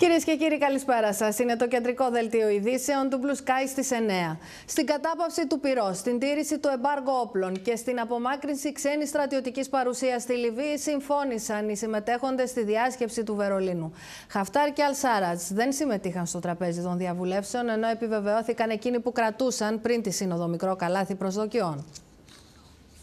Κυρίες και κύριοι, καλησπέρα σας. Είναι το κεντρικό δελτίο ειδήσεων του Blue Sky στις 9. Στην κατάπαυση του πυρό, στην τήρηση του εμπάργου όπλων και στην απομάκρυνση ξένης στρατιωτικής παρουσίας στη Λιβύη συμφώνησαν οι συμμετέχοντες στη διάσκεψη του Βερολίνου. Χαφτάρ και Αλσάρατς δεν συμμετείχαν στο τραπέζι των διαβουλεύσεων, ενώ επιβεβαιώθηκαν εκείνοι που κρατούσαν πριν τη Σύνοδο Μικρό Καλάθι Προσδοκιών.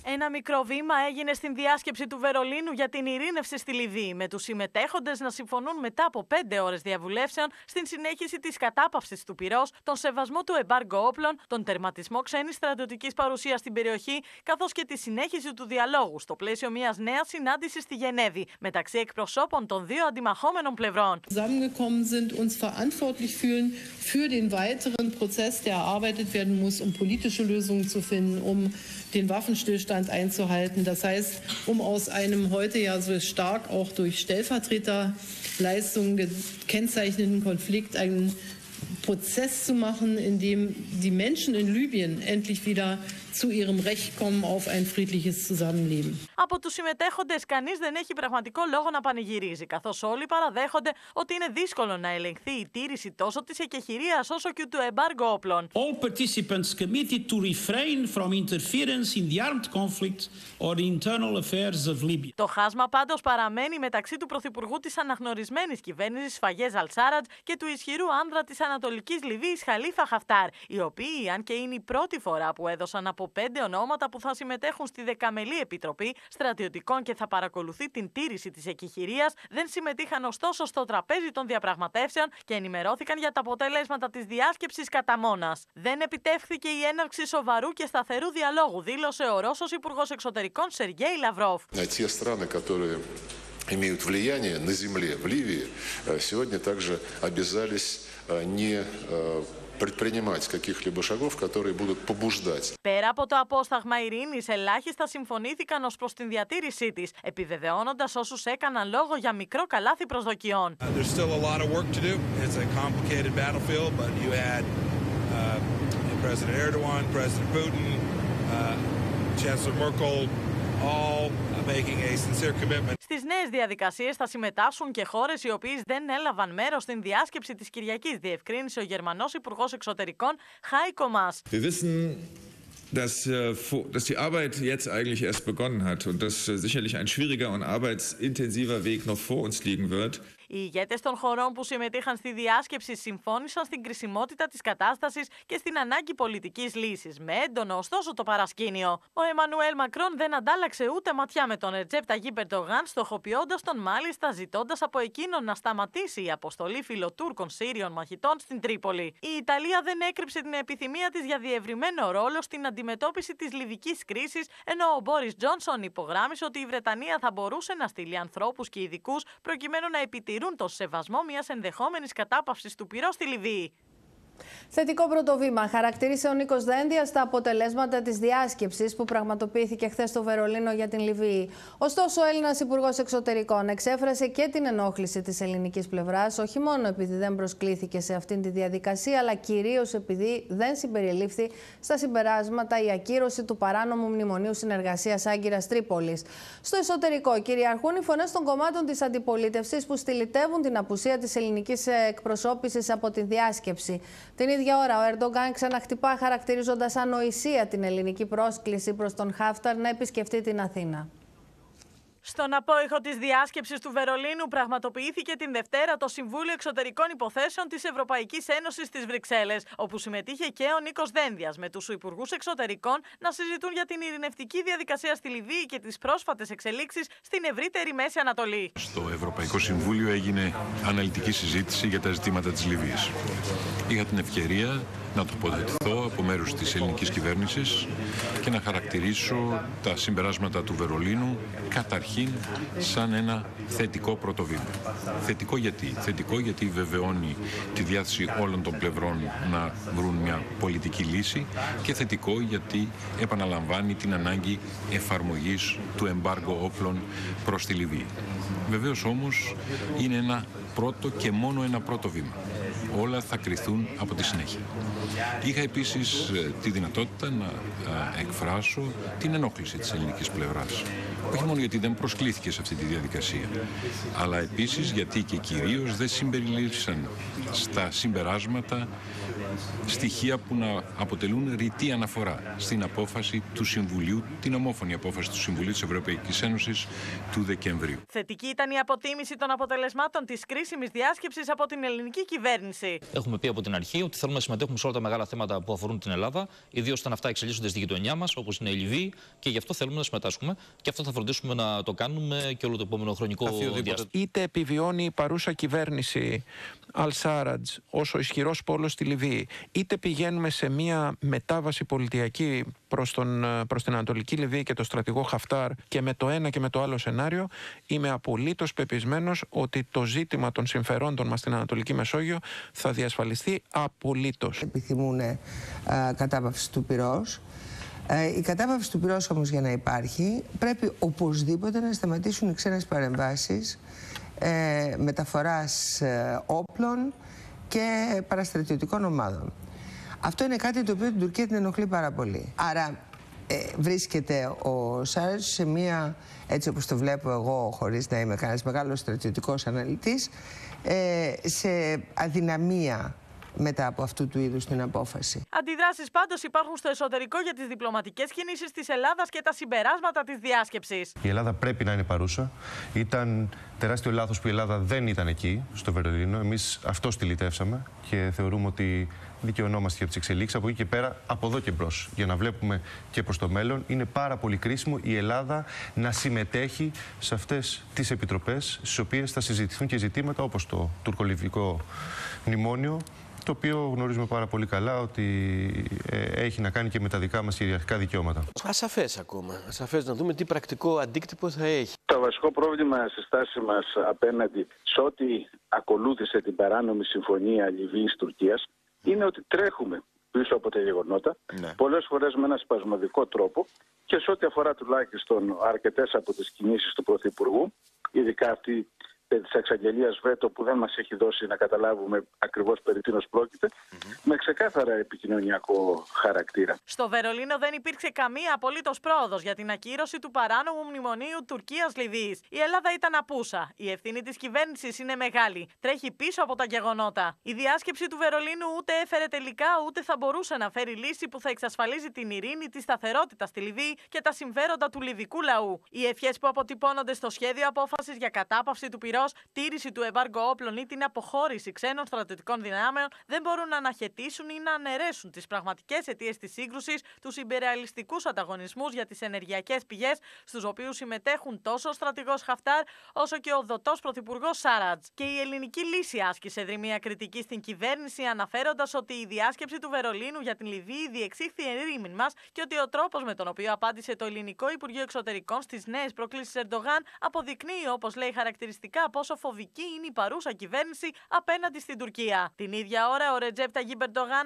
Ένα μικρό βήμα έγινε στην διάσκεψη του Βερολίνου για την ειρήνευση στη Λιβύη, με τους συμμετέχοντες να συμφωνούν μετά από πέντε ώρες διαβουλεύσεων στην συνέχιση της κατάπαυσης του πυρός, τον σεβασμό του εμπάργκο όπλων, τον τερματισμό ξένης στρατιωτικής παρουσίας στην περιοχή, καθώς και τη συνέχιση του διαλόγου στο πλαίσιο μιας νέας συνάντησης στη Γενέβη μεταξύ εκπροσώπων των δύο αντιμαχόμενων πλευρών. Zusammengekommen sind, uns verantwortlich fühlen für den weiteren Prozess, der erarbeitet werden muss, um politische Lösungen zu finden, um den Waffenstillstand einzuhalten. Das heißt, um aus einem heute ja so stark auch durch Stellvertreterleistungen gekennzeichneten Konflikt einen Prozess zu machen, in dem die Menschen in Libyen endlich wieder zu ihrem Recht kommen auf ein friedliches Zusammenleben. Από τους συμμετέχοντες, κανείς δεν έχει πραγματικό λόγο να πανηγυρίζει, καθώς όλοι παραδέχονται ότι είναι δύσκολο να ελεγχθεί η τήρηση τόσο της εκεχηρίας όσο και του εμπάργου όπλων. All participants committed to refrain from interference in the armed conflict or the internal affairs of Libya. Το χάσμα πάντως παραμένει μεταξύ του Πρωθυπουργού της αναγνωρισμένης κυβέρνησης Φαγές Αλσάρατ και του ισχυρού άνδρα της Ανατολική Λιβύη Χαλίφα Χαφτάρ, οι οποίοι, αν και είναι η πρώτη φορά που έδωσαν από πέντε ονόματα που θα συμμετέχουν στη Δεκαμελή Επιτροπή Στρατιωτικών και θα παρακολουθεί την τήρηση τη εκεχηρία, δεν συμμετείχαν ωστόσο στο τραπέζι των διαπραγματεύσεων και ενημερώθηκαν για τα αποτελέσματα τη διάσκεψη κατά μόνα. Δεν επιτεύχθηκε η έναρξη σοβαρού και σταθερού διαλόγου, δήλωσε ο Ρώσο Υπουργό Εξωτερικών Σεργέη Λαυρόφ. Те страны, которые имеют влияние на земле в Ливии, э, сегодня также обязались э, Πέρα από το απόσταγμα ειρήνης, ελάχιστα συμφωνήθηκαν ως προς την διατήρησή της, επιβεβαιώνοντας όσους έκαναν λόγο για μικρό καλάθι προσδοκιών. President Erdogan, President Putin, uh, Chancellor Merkel, all making a sincere commitment. Στι νέε διαδικασίε θα συμμετάσχουν και χώρε οι οποίε δεν έλαβαν μέρο στην διάσκεψη τη Κυριακή, διευκρίνησε ο Γερμανό Υπουργό Εξωτερικών Χάικο Μα. Wir wissen, dass, äh, vor- dass die Arbeit jetzt eigentlich erst begonnen hat und dass äh, sicherlich ein schwieriger und arbeitsintensiver Weg noch vor uns liegen wird. Οι ηγέτες των χωρών που συμμετείχαν στη διάσκεψη συμφώνησαν στην κρισιμότητα της κατάστασης και στην ανάγκη πολιτικής λύσης, με έντονο ωστόσο το παρασκήνιο. Ο Εμμανουέλ Μακρόν δεν αντάλλαξε ούτε ματιά με τον Ερτζέπ Ταγί Περντογάν, στοχοποιώντας τον μάλιστα ζητώντας από εκείνον να σταματήσει η αποστολή φιλοτούρκων Σύριων μαχητών στην Τρίπολη. Η Ιταλία δεν έκρυψε την επιθυμία της για διευρυμένο ρόλο στην αντιμετώπιση της λιβικής κρίσης, ενώ ο Μπόρις Τζόνσον υπογράμμισε ότι η Βρετανία θα μπορούσε να στείλει ανθρώπους και ειδικούς προκειμένου να επιτηρούν το σεβασμό μιας ενδεχόμενης κατάπαυσης του πυρός στη Λιβύη. Θετικό πρώτο βήμα χαρακτήρισε ο Νίκος Δένδια στα αποτελέσματα της διάσκεψης που πραγματοποιήθηκε χθες στο Βερολίνο για την Λιβύη. Ωστόσο, ο Έλληνας Υπουργός Εξωτερικών εξέφρασε και την ενόχληση της ελληνικής πλευράς, όχι μόνο επειδή δεν προσκλήθηκε σε αυτήν τη διαδικασία, αλλά κυρίως επειδή δεν συμπεριλήφθη στα συμπεράσματα η ακύρωση του παράνομου μνημονίου συνεργασίας Άγκυρας Τρίπολης. Στο εσωτερικό κυριαρχούν οι φωνές των κομμάτων της αντιπολίτευσης που στυλιτεύουν την απουσία της ελληνικής εκπροσώπησης από τη διάσκεψη. Την ίδια ώρα, ο Ερντογκάν ξαναχτυπά χαρακτηρίζοντας ανοησία την ελληνική πρόσκληση προς τον Χάφταρ να επισκεφτεί την Αθήνα. Στον απόϊχο της διάσκεψης του Βερολίνου πραγματοποιήθηκε την Δευτέρα το Συμβούλιο Εξωτερικών Υποθέσεων της Ευρωπαϊκής Ένωσης στι Βρυξέλλες, όπου συμμετείχε και ο Νίκος Δένδιας με τους Υπουργούς Εξωτερικών να συζητούν για την ειρηνευτική διαδικασία στη Λιβύη και τις πρόσφατες εξελίξεις στην ευρύτερη Μέση Ανατολή. Στο Ευρωπαϊκό Συμβούλιο έγινε αναλυτική συζήτηση για τα ζητήματα της Λιβύης. Είχα την ευκαιρία να τοποθετηθώ από μέρους της ελληνικής κυβέρνησης και να χαρακτηρίσω τα συμπεράσματα του Βερολίνου καταρχήν σαν ένα θετικό πρώτο βήμα. Θετικό γιατί; Θετικό γιατί βεβαιώνει τη διάθεση όλων των πλευρών να βρουν μια πολιτική λύση και θετικό γιατί επαναλαμβάνει την ανάγκη εφαρμογής του εμπάργου όπλων προς τη Λιβύη. Βεβαίως όμως είναι ένα πρώτο και μόνο ένα πρώτο βήμα. Όλα θα κριθούν από τη συνέχεια. Είχα επίσης ε, τη δυνατότητα να ε, εκφράσω την ενόχληση της ελληνικής πλευράς Όχι μόνο γιατί δεν προσκλήθηκε σε αυτή τη διαδικασία, αλλά επίσης γιατί και κυρίως δεν συμπεριλήφθησαν στα συμπεράσματα στοιχεία που να αποτελούν ρητή αναφορά στην απόφαση του Συμβουλίου, την ομόφωνη απόφαση του Συμβουλίου της Ευρωπαϊκής Ένωσης του Δεκεμβρίου. Θετική ήταν η αποτίμηση των αποτελεσμάτων της κρίσιμης διάσκεψης από την ελληνική κυβέρνηση. Έχουμε πει από την αρχή ότι θέλουμε να συμμετέχουμε σε όλα τα μεγάλα θέματα που αφορούν την Ελλάδα, ιδίως όταν αυτά εξελίσσονται στη γειτονιά μας, όπως είναι η Λιβύη, και γι' αυτό θέλουμε να συμμετάσχουμε και αυτό θα φροντίσουμε να το κάνουμε και όλο το επόμενο χρονικό διάστημα. Είτε επιβιώνει η παρούσα κυβέρνηση Αλ-Σάρατζ ως ο ισχυρός πόλος στη Λιβύη, είτε πηγαίνουμε σε μια μετάβαση πολιτιακή προς, τον, προς την Ανατολική Λιβύη και το στρατηγό Χαφτάρ και με το ένα και με το άλλο σενάριο, είμαι απολύτως πεπισμένος ότι το ζήτημα των συμφερόντων μας στην Ανατολική Μεσόγειο θα διασφαλιστεί απολύτως. Επιθυμούν ε, κατάπαυση του πυρός. Ε, η κατάπαυση του πυρός όμως για να υπάρχει πρέπει οπωσδήποτε να σταματήσουν οι ξένες παρεμβάσεις ε, μεταφοράς ε, όπλων και παραστρατιωτικών ομάδων. Αυτό είναι κάτι το οποίο την Τουρκία την ενοχλεί πάρα πολύ. Άρα ε, βρίσκεται ο Σάρετς σε μία, έτσι όπως το βλέπω εγώ χωρίς να είμαι κανένας μεγάλος στρατιωτικός αναλυτής, ε, σε αδυναμία μετά από αυτού του είδους την απόφαση. Αντιδράσεις πάντως υπάρχουν στο εσωτερικό για τις διπλωματικές κινήσεις της Ελλάδας και τα συμπεράσματα της διάσκεψης. Η Ελλάδα πρέπει να είναι παρούσα. Ήταν τεράστιο λάθος που η Ελλάδα δεν ήταν εκεί, στο Βερολίνο. Εμείς αυτό στυλιτεύσαμε και θεωρούμε ότι δικαιωνόμαστε για τις εξελίξεις. Από εκεί και πέρα, από εδώ και μπρος, για να βλέπουμε και προς το μέλλον, είναι πάρα πολύ κρίσιμο η Ελλάδα να συμμετέχει σε αυτές τις επιτροπές, στις οποίες θα συζητηθούν και ζητήματα όπως το τουρκολιβικό μνημόνιο, το οποίο γνωρίζουμε πάρα πολύ καλά ότι ε, έχει να κάνει και με τα δικά μας κυριαρχικά δικαιώματα. Ασαφές ακόμα. Ασαφές να δούμε τι πρακτικό αντίκτυπο θα έχει. Το βασικό πρόβλημα στη στάση μας απέναντι σε ό,τι ακολούθησε την παράνομη συμφωνία Λιβύης-Τουρκίας είναι ότι τρέχουμε πίσω από τα γεγονότα, ναι. πολλές φορές με ένα σπασμωδικό τρόπο και σε ό,τι αφορά τουλάχιστον αρκετές από τις κινήσεις του Πρωθυπουργού, ειδικά αυτή της εξαγγελίας Βέτο που δεν μας έχει δώσει να καταλάβουμε ακριβώς περί τίνος πρόκειται, με ξεκάθαρα επικοινωνιακό χαρακτήρα. Στο Βερολίνο δεν υπήρξε καμία απολύτως πρόοδος για την ακύρωση του παράνομου μνημονίου Τουρκία-Λιβύη. Η Ελλάδα ήταν απούσα. Η ευθύνη της κυβέρνησης είναι μεγάλη. Τρέχει πίσω από τα γεγονότα. Η διάσκεψη του Βερολίνου ούτε έφερε τελικά ούτε θα μπορούσε να φέρει λύση που θα εξασφαλίζει την ειρήνη, τη σταθερότητα στη Λιβύη και τα συμφέροντα του λιβικού λαού. Οι ευχές που αποτυπώνονται στο σχέδιο απόφασης για κατάπαυση του πυρός τήρηση του εμπάργκο όπλων ή την αποχώρηση ξένων στρατιωτικών δυνάμεων δεν μπορούν να αναχαιτήσουν ή να αναιρέσουν τις πραγματικές αιτίες της σύγκρουσης, τους υπερεαλιστικούς ανταγωνισμούς για τις ενεργειακές πηγές, στους οποίους συμμετέχουν τόσο ο στρατηγός Χαφτάρ όσο και ο δοτός πρωθυπουργός Σάρατζ. Και η ελληνική λύση άσκησε δρυμία κριτική στην κυβέρνηση, αναφέροντας ότι η διάσκεψη του Βερολίνου για την Λιβύη διεξήχθη ερήμην μας και ότι ο τρόπος με τον οποίο απάντησε το ελληνικό Υπουργείο Εξωτερικών στις νέες προκλήσεις Ερντογάν αποδεικνύει, όπως λέει χαρακτηριστικά, πόσο φοβική είναι η παρούσα κυβέρνηση απέναντι στην Τουρκία. Την ίδια ώρα, ο Ρετζέπ Ταγί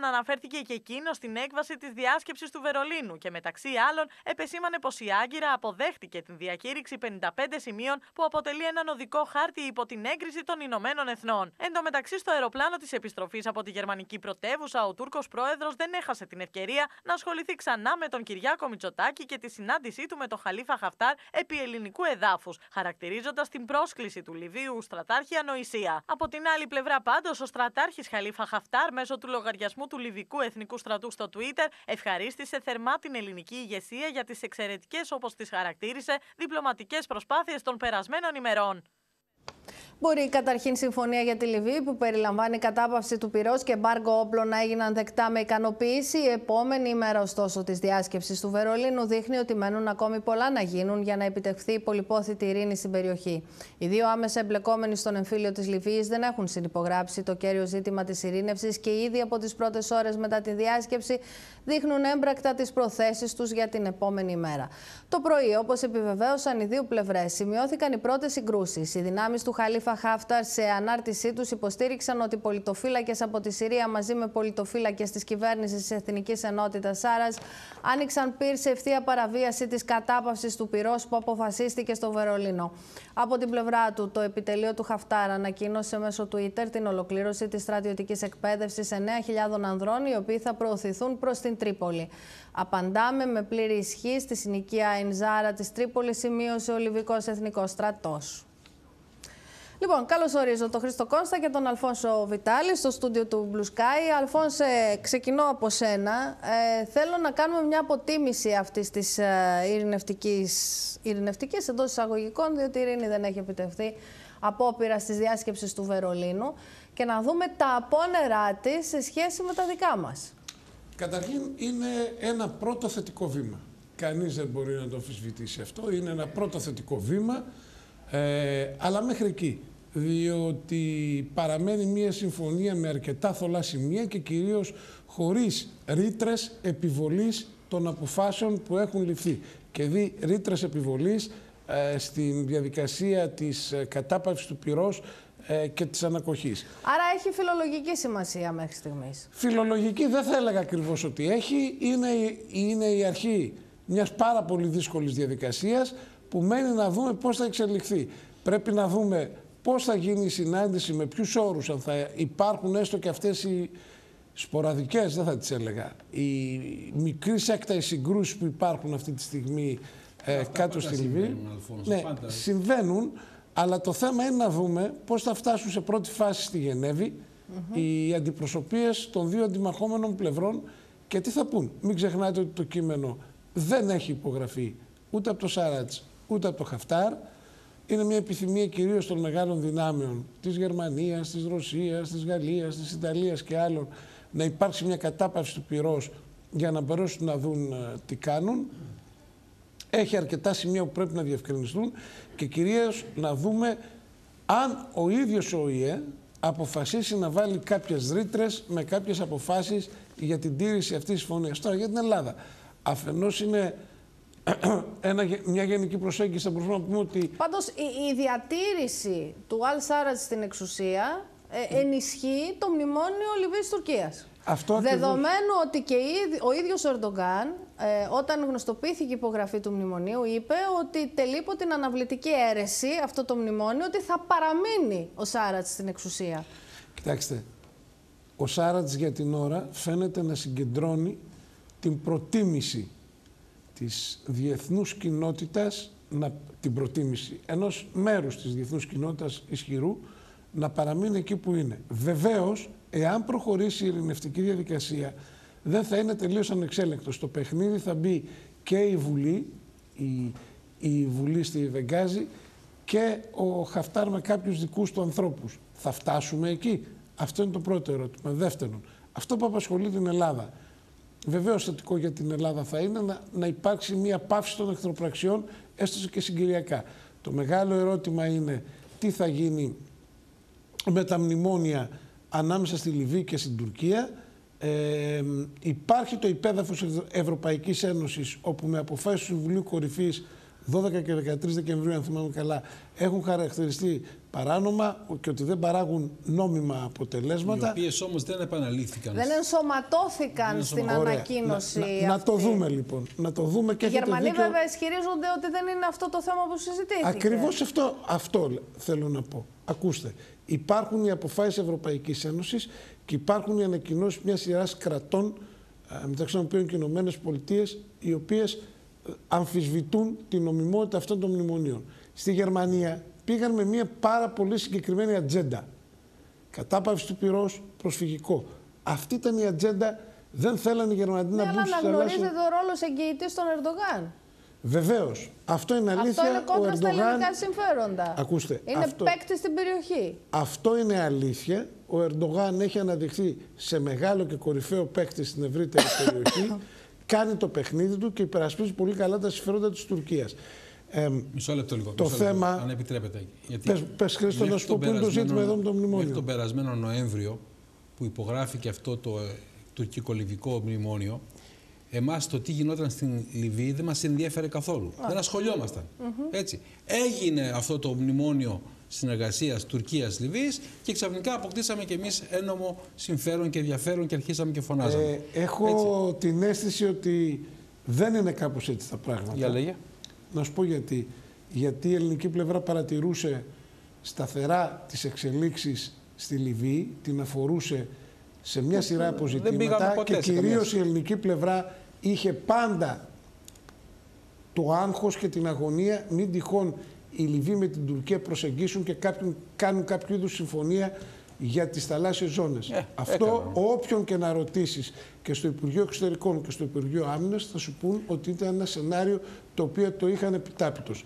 αναφέρθηκε και εκείνος στην έκβαση της διάσκεψης του Βερολίνου και μεταξύ άλλων επεσήμανε πως η Άγκυρα αποδέχτηκε την διακήρυξη 55 σημείων που αποτελεί έναν οδικό χάρτη υπό την έγκριση των Ηνωμένων Εθνών. Εν τω μεταξύ, στο αεροπλάνο της επιστροφής από τη γερμανική πρωτεύουσα, ο Τούρκος πρόεδρος δεν έχασε την ευκαιρία να ασχοληθεί ξανά με τον Κυριάκο Μητσοτάκη και τη συνάντησή του με τον Χαλίφα Χαφτάρ επί ελληνικού εδάφους, χαρακτηρίζοντας την πρόσκληση του Λιβύου Λιβύου στρατάρχη ανοησία. Από την άλλη πλευρά, πάντως, ο στρατάρχης Χαλίφα Χαφτάρ, μέσω του λογαριασμού του Λιβικού Εθνικού Στρατού στο Twitter, ευχαρίστησε θερμά την ελληνική ηγεσία για τις εξαιρετικές, όπως τις χαρακτήρισε, διπλωματικές προσπάθειες των περασμένων ημερών. Μπορεί η καταρχήν συμφωνία για τη Λιβύη που περιλαμβάνει κατάπαυση του πυρός και εμπάργκο όπλων να έγιναν δεκτά με ικανοποίηση. Η επόμενη ημέρα, ωστόσο, της διάσκεψης του Βερολίνου δείχνει ότι μένουν ακόμη πολλά να γίνουν για να επιτευχθεί η πολυπόθητη ειρήνη στην περιοχή. Οι δύο άμεσα εμπλεκόμενοι στον εμφύλιο της Λιβύης δεν έχουν συνυπογράψει το κέριο ζήτημα της ειρήνευσης και ήδη από τις πρώτες ώρες μετά τη διάσκεψη δείχνουν έμπρακτα τις προθέσεις τους για την επόμενη ημέρα. Το πρωί, όπως επιβεβαίωσαν οι δύο πλευρές, σημειώθηκαν οι πρώτες συγκρούσεις. Οι δυνάμεις δυνάμεις του Χαλίφα Χάφταρ σε ανάρτησή τους υποστήριξαν ότι πολιτοφύλακες από τη Συρία μαζί με πολιτοφύλακες της κυβέρνησης της Εθνικής Ενότητας Άρα άνοιξαν πυρ σε ευθεία παραβίαση της κατάπαυσης του πυρός που αποφασίστηκε στο Βερολίνο. Από την πλευρά του, το επιτελείο του Χαφτάρ ανακοίνωσε μέσω Twitter την ολοκλήρωση της στρατιωτικής εκπαίδευσης 9.000 ανδρών, οι οποίοι θα προωθηθούν προς την Τρίπολη. Απαντάμε με πλήρη ισχύ στη συνοικία Ινζάρα της Τρίπολης, σημείωσε ο Λιβικός Εθνικός Στρατός. Λοιπόν, καλώς ορίζω τον Χρήστο Κόνστα και τον Αλφόνσο Βιτάλη στο στούντιο του Blue Sky. Αλφόνσε, ξεκινώ από σένα. Ε, θέλω να κάνουμε μια αποτίμηση αυτής της ε, ειρηνευτικής εντός εισαγωγικών, διότι η ειρήνη δεν έχει επιτευχθεί απόπειρα τη διάσκεψη του Βερολίνου και να δούμε τα απόνερά της σε σχέση με τα δικά μας. Καταρχήν είναι ένα πρώτο θετικό βήμα. Κανείς δεν μπορεί να το αμφισβητήσει αυτό. Είναι ένα πρώτο θετικό βήμα, ε, αλλά μέχρι εκεί. Διότι παραμένει μια συμφωνία με αρκετά θολά σημεία και κυρίως χωρίς ρήτρες επιβολής των αποφάσεων που έχουν ληφθεί. Και δει ρήτρες επιβολής ε, στην διαδικασία της ε, κατάπαυσης του πυρός ε, και της ανακοχής. Άρα έχει φιλολογική σημασία μέχρι στιγμής. Φιλολογική δεν θα έλεγα ακριβώς ότι έχει. Είναι, είναι η αρχή μιας πάρα πολύ δύσκολης διαδικασίας που μένει να δούμε πώς θα εξελιχθεί. Πρέπει να δούμε πώς θα γίνει η συνάντηση, με ποιους όρους, αν θα υπάρχουν έστω και αυτές οι σποραδικές, δεν θα τις έλεγα, οι μικρής έκτασης συγκρούσεις που υπάρχουν αυτή τη στιγμή ε, κάτω στη Λιβύη. Ναι, συμβαίνουν. Αλλά το θέμα είναι να δούμε πώς θα φτάσουν σε πρώτη φάση στη Γενέβη οι αντιπροσωπείες των δύο αντιμαχόμενων πλευρών και τι θα πούν. Μην ξεχνάτε ότι το κείμενο δεν έχει υπογραφεί ούτε από το Σάρατς ούτε από το Χαφτάρ. Είναι μια επιθυμία κυρίως των μεγάλων δυνάμεων της Γερμανίας, της Ρωσίας, της Γαλλίας, της Ιταλίας και άλλων να υπάρξει μια κατάπαυση του πυρός για να μπορέσουν να δουν ε, τι κάνουν. Έχει αρκετά σημεία που πρέπει να διευκρινιστούν και κυρίως να δούμε αν ο ίδιος ο ΙΕ αποφασίσει να βάλει κάποιες ρήτρες με κάποιες αποφάσεις για την τήρηση αυτής της συμφωνίας. Τώρα για την Ελλάδα. Αφενός είναι ένα, μια γενική προσέγγιση, θα μπορούσαμε να πούμε ότι... Πάντως η, διατήρηση του Αλ Σάρατ στην εξουσία ε, ενισχύει το μνημόνιο Λιβύης-Τουρκίας. Αυτό Δεδομένου ότι και ο ίδιος ο Ερντογκάν, ε, όταν γνωστοποιήθηκε η υπογραφή του μνημονίου, είπε ότι τελείπω την αναβλητική αίρεση αυτό το μνημόνιο, ότι θα παραμείνει ο Σάρατς στην εξουσία. Κοιτάξτε, ο Σάρατς για την ώρα φαίνεται να συγκεντρώνει την προτίμηση της διεθνούς κοινότητας, να, την προτίμηση ενός μέρους της διεθνούς κοινότητας ισχυρού, να παραμείνει εκεί που είναι. Βεβαίως, εάν προχωρήσει η ειρηνευτική διαδικασία, δεν θα είναι τελείως ανεξέλεκτο. Στο παιχνίδι θα μπει και η Βουλή, η, η Βουλή στη Βεγγάζη και ο Χαφτάρ με κάποιους δικούς του ανθρώπους. Θα φτάσουμε εκεί; Αυτό είναι το πρώτο ερώτημα. Δεύτερον, αυτό που απασχολεί την Ελλάδα. Βεβαίως θετικό για την Ελλάδα θα είναι να, να υπάρξει μια πάυση των εχθροπραξιών, έστω και συγκυριακά. Το μεγάλο ερώτημα είναι τι θα γίνει με τα μνημόνια ανάμεσα στη Λιβύη και στην Τουρκία. Ε, υπάρχει το υπέδαφος Ευρωπαϊκής Ένωσης όπου με αποφάσεις του Συμβουλίου Κορυφής 12 και 13 Δεκεμβρίου, αν θυμάμαι καλά, έχουν χαρακτηριστεί παράνομα και ότι δεν παράγουν νόμιμα αποτελέσματα. Οι οποίες όμως δεν επαναλήφθηκαν. Δεν ενσωματώθηκαν στην Ωραία. ανακοίνωση. Να, να, να, το δούμε λοιπόν. Να το δούμε και Οι Γερμανοί δίκιο... βέβαια ισχυρίζονται ότι δεν είναι αυτό το θέμα που συζητήθηκε. Ακριβώς αυτό, αυτό θέλω να πω. Ακούστε, υπάρχουν οι αποφάσεις Ευρωπαϊκής Ένωσης και υπάρχουν οι ανακοινώσεις μιας σειράς κρατών, μεταξύ των οποίων και οι Ηνωμένες Πολιτείες, οι οποίες αμφισβητούν την νομιμότητα αυτών των μνημονίων. Στη Γερμανία πήγαν με μια πάρα πολύ συγκεκριμένη ατζέντα. Κατάπαυση του πυρός, προσφυγικό. Αυτή ήταν η ατζέντα. Δεν θέλανε οι Γερμανοί ναι, να μπουν στη Αλλά αναγνωρίζεται ο ρόλος εγγυητής των Ερντογάν. Βεβαίως. Αυτό είναι αλήθεια. Αυτό είναι κόντρα στα ελληνικά συμφέροντα. Ακούστε. Είναι αυτό... παίκτης στην περιοχή. Αυτό είναι αλήθεια. Ο Ερντογάν έχει αναδειχθεί σε μεγάλο και κορυφαίο παίκτη στην ευρύτερη περιοχή κάνει το παιχνίδι του και υπερασπίζει πολύ καλά τα συμφέροντα της Τουρκίας. Ε, μισό λεπτό λίγο. Το θέμα. αν επιτρέπετε. Γιατί πες, πες Χρήστο, να σου πω πού το ζήτημα εδώ με το μνημόνιο. Μέχρι τον περασμένο Νοέμβριο που υπογράφηκε αυτό το ε, τουρκικο-λιβικό μνημόνιο, εμάς το τι γινόταν στην Λιβύη δεν μας ενδιέφερε καθόλου. Δεν ασχολιόμασταν. Έτσι. Έγινε αυτό το μνημόνιο συνεργασίας Τουρκία-Λιβύη και ξαφνικά αποκτήσαμε κι εμείς ένομο συμφέρον και ενδιαφέρον και αρχίσαμε και φωνάζαμε. Ε, έχω έτσι. την αίσθηση ότι δεν είναι κάπως έτσι τα πράγματα. Για λέγε. Να σου πω γιατί. Γιατί η ελληνική πλευρά παρατηρούσε σταθερά τις εξελίξεις στη Λιβύη, την αφορούσε σε μια σειρά αποζητήματα και κυρίως η ελληνική πλευρά είχε πάντα το άγχος και την αγωνία μην τυχόν η Λιβύη με την Τουρκία προσεγγίσουν και κάποιον, κάνουν κάποιο είδους συμφωνία για τις θαλάσσιες ζώνες. Ε, Αυτό έκανα. όποιον και να ρωτήσεις και στο Υπουργείο Εξωτερικών και στο Υπουργείο Άμυνας θα σου πούν ότι ήταν ένα σενάριο το οποίο το είχαν επιτάπητος.